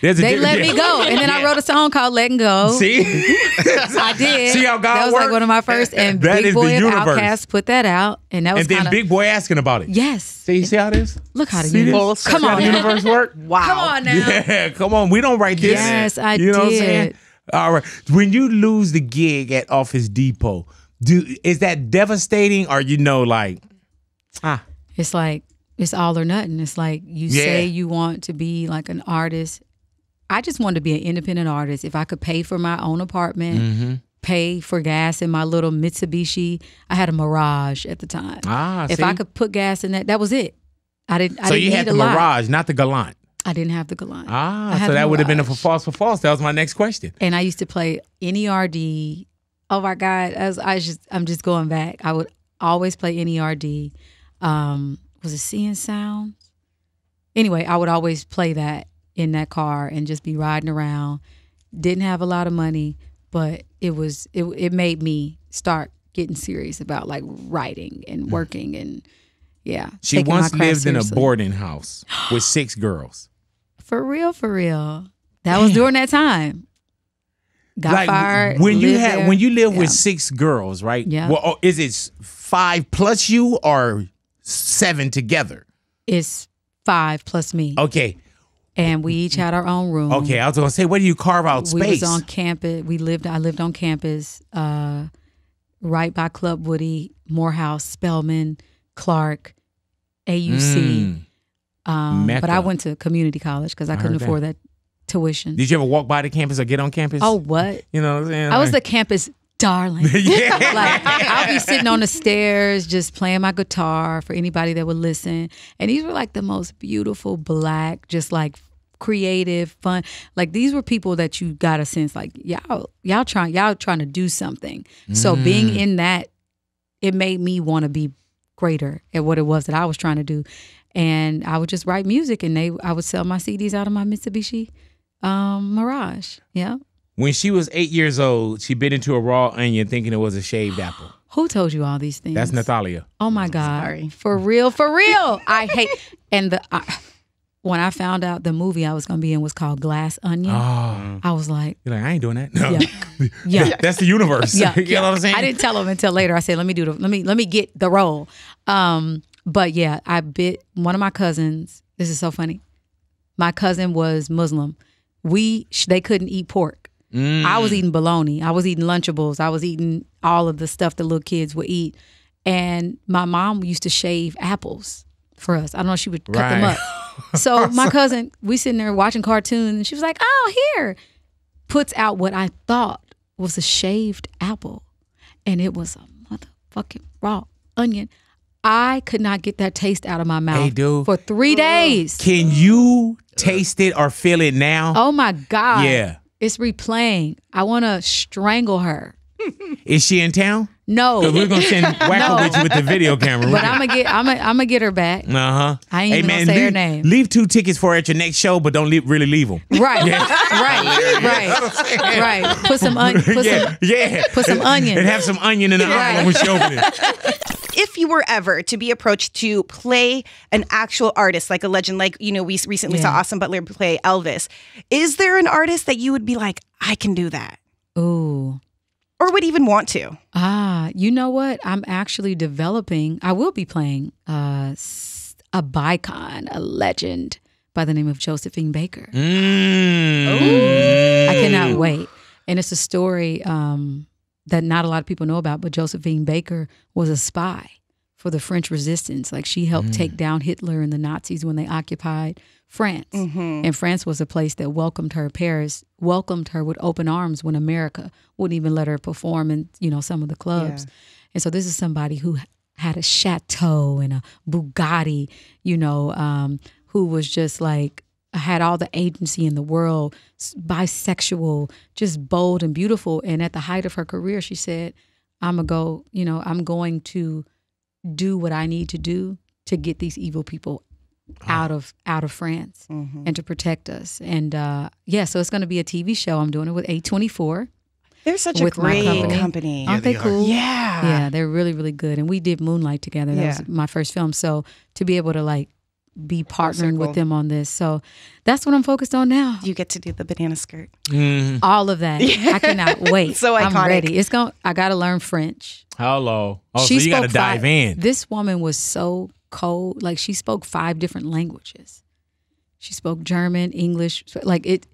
There's a They let yeah. me go, and then I wrote a song called "Letting Go." See, I did. See how God That was works? like one of my first, and That Big is the Boy and universe. Outkast put that out, and that was and then kind of Big Boy asking about it. yes. See, see how this? Look how the See universe. Come on, the universe work. Wow. Come on now. Yeah, come on. We don't write this. Yes, I you know What I'm did. saying? All right. When you lose the gig at Office Depot, do is that devastating or you know like ah It's like it's all or nothing. It's like you Yeah. say you want to be like an artist. I just wanted to be an independent artist. If I could pay for my own apartment, Mm-hmm. pay for gas in my little Mitsubishi. I had a Mirage at the time. ah if see? I could put gas in that, that was it. I didn't. I so didn't you had the lot. Mirage, not the Galant. I didn't have the Galant. Ah, so that would have been a for false for false. That was my next question. and I used to play NERD. Oh my God, as I just I'm just going back. I would always play NERD. Um, was it Seeing Sounds? Anyway, I would always play that in that car and just be riding around. Didn't have a lot of money, but it was it it made me start getting serious about like writing and hmm. working and yeah. She once lived in a boarding house with six girls. For real, for real. That was during that time. Got fired. when you had there. when you live with six girls, right? Yeah. Well, oh, is it five plus you or seven together? It's five plus me, Okay, and we each had our own room. okay. I was gonna say, where do you carve out space? we was on campus. We lived. I lived on campus, uh, right by Club Woody, Morehouse, Spelman, Clark, AUC. Mm. Um, but I went to community college because I I couldn't heard that. afford that tuition. Did you ever walk by the campus or get on campus? oh, what? you know what I'm saying? I was the campus darling. yeah. like I'll be sitting on the stairs just playing my guitar for anybody that would listen. And these were like the most beautiful black, just like creative, fun. Like these were people that you got a sense like y'all y'all trying y'all trying to do something. So being Mm. in that, it made me want to be greater at what it was that I was trying to do. And I would just write music and they I would sell my CDs out of my Mitsubishi um Mirage. Yeah. When she was eight years old, she bit into a raw onion thinking it was a shaved apple. Who told you all these things? That's Natalia. Oh my God. Sorry. For real, for real. I hate and the I, when I found out the movie I was gonna be in was called Glass Onion, Oh, I was like, you're like, I ain't doing that. No. yeah. Yeah. That's the universe. Yeah, you know what I'm saying? I didn't tell him until later. I said, "Let me do the let me let me get the role." Um, but yeah, I bit one of my cousins. This is so funny. My cousin was Muslim. We they couldn't eat pork. Mm. I was eating bologna. I was eating Lunchables. I was eating all of the stuff that little kids would eat. And my mom used to shave apples for us. I don't know. She would cut them up. So my cousin, we sitting there watching cartoons, and she was like, "Oh, here," puts out what I thought was a shaved apple, and it was a motherfucking raw onion. I could not get that taste out of my mouth Hey, dude. for three days. Can you taste it or feel it now? Oh my god! Yeah. It's replaying. I want to strangle her. Is she in town? No, Because we're gonna send Wackovich with the video camera. but I'm gonna get. I'm gonna. I'm gonna get her back. uh huh. I ain't even gonna say leave, her name. Leave two tickets for her at your next show, but don't leave, really leave them. Right, right, right, right. Put some. On, put yeah, some. yeah. put some onion. and have some onion in the Right. when she open it. If you were ever to be approached to play an actual artist like a legend like you know we recently saw Yeah. austin butler play elvis is there an artist that you would be like i can do that Ooh. or would even want to Ah, you know what? I'm actually developing. I will be playing uh, s- a bicon, a legend by the name of Josephine Baker. Mm. I cannot wait. And it's a story um, that not a lot of people know about, but Josephine Baker was a spy for the French resistance. Like she helped take down Hitler and the Nazis when they occupied France. And France was a place that welcomed her. Paris welcomed her with open arms when America wouldn't even let her perform in, you know, some of the clubs. And so this is somebody who had a chateau and a Bugatti, you know, um, who was just like had all the agency in the world, bisexual, just bold and beautiful. And at the height of her career, she said, "I'm gonna go. You know, I'm going to do what I need to do to get these evil people out of out of France and to protect us." And uh, yeah, so it's going to be a TV show. I'm doing it with A24. they're such With a my great company. company, Aren't they cool? yeah Yeah, they're really, really good. And we did Moonlight together. That Yeah. was my first film. So to be able to like be partnering with them on this. So that's what I'm focused on now. you get to do the banana skirt Mm. All of that. I cannot wait. So I'm iconic. ready. It's going I gotta learn French. Hello. Oh, so you gotta spoke dive five- in. This woman was so cold. Like she spoke five different languages. She spoke German, English, like it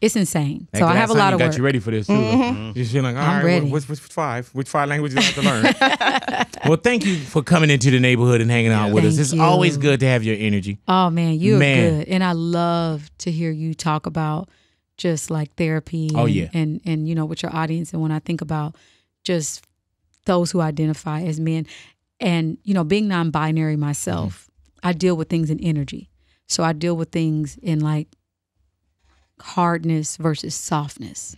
it's insane. That so I have a lot onion of got work. you ready for this too. Mm-hmm. You're like, all I'm right, ready. Which, which five? Which five languages do I have to learn? well, thank you for coming into the neighborhood and hanging out with us. It's you. always good to have your energy. Oh man, you're Man. good, and I love to hear you talk about just like therapy. Oh, and, yeah. and and you know with your audience, and when I think about just those who identify as men, and you know being non-binary myself, Mm-hmm. I deal with things in energy. So I deal with things in like hardness versus softness,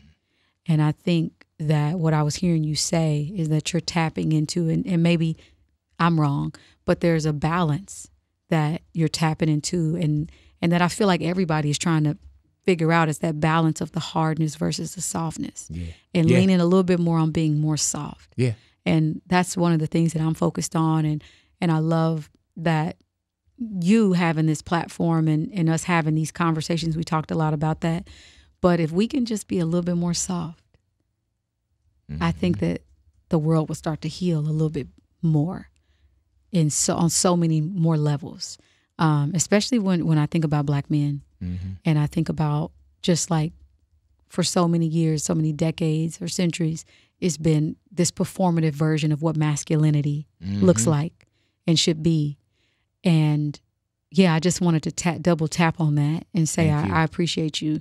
and I think that what I was hearing you say is that you're tapping into, and, and maybe I'm wrong, but there's a balance that you're tapping into and and that I feel like everybody is trying to figure out is that balance of the hardness versus the softness. Yeah. And Yeah. leaning a little bit more on being more soft. Yeah. And that's one of the things that I'm focused on and and I love that you having this platform and, and us having these conversations. We talked a lot about that. But if we can just be a little bit more soft, I mm-hmm. think that the world will start to heal a little bit more in so on so many more levels. Um, especially when when I think about black men mm-hmm. and I think about just like for so many years, so many decades or centuries, it's been this performative version of what masculinity looks mm-hmm. like and should be. And yeah, I just wanted to tap, double tap on that and say I, I appreciate you,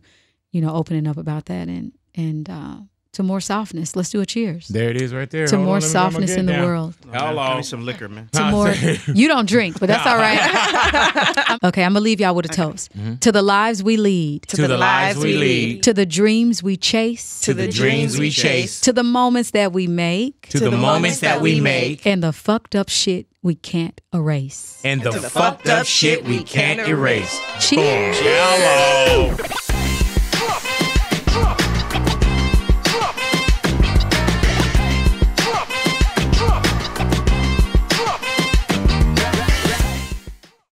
you know, opening up about that and and uh, to more softness. Let's do a cheers There it is right there. to Hold more on, let me grab my softness in the down. world. Hello. Give me some liquor, man. To more, you don't drink, but that's all right. okay, I'm gonna leave y'all with a toast mm-hmm. to the lives we lead, To the lives we lead, to the dreams we chase, To the dreams we chase, to the moments that we make, to the moments that we make, and the fucked up shit we can't erase. and the fucked up shit we can't erase. Cheers. Hello.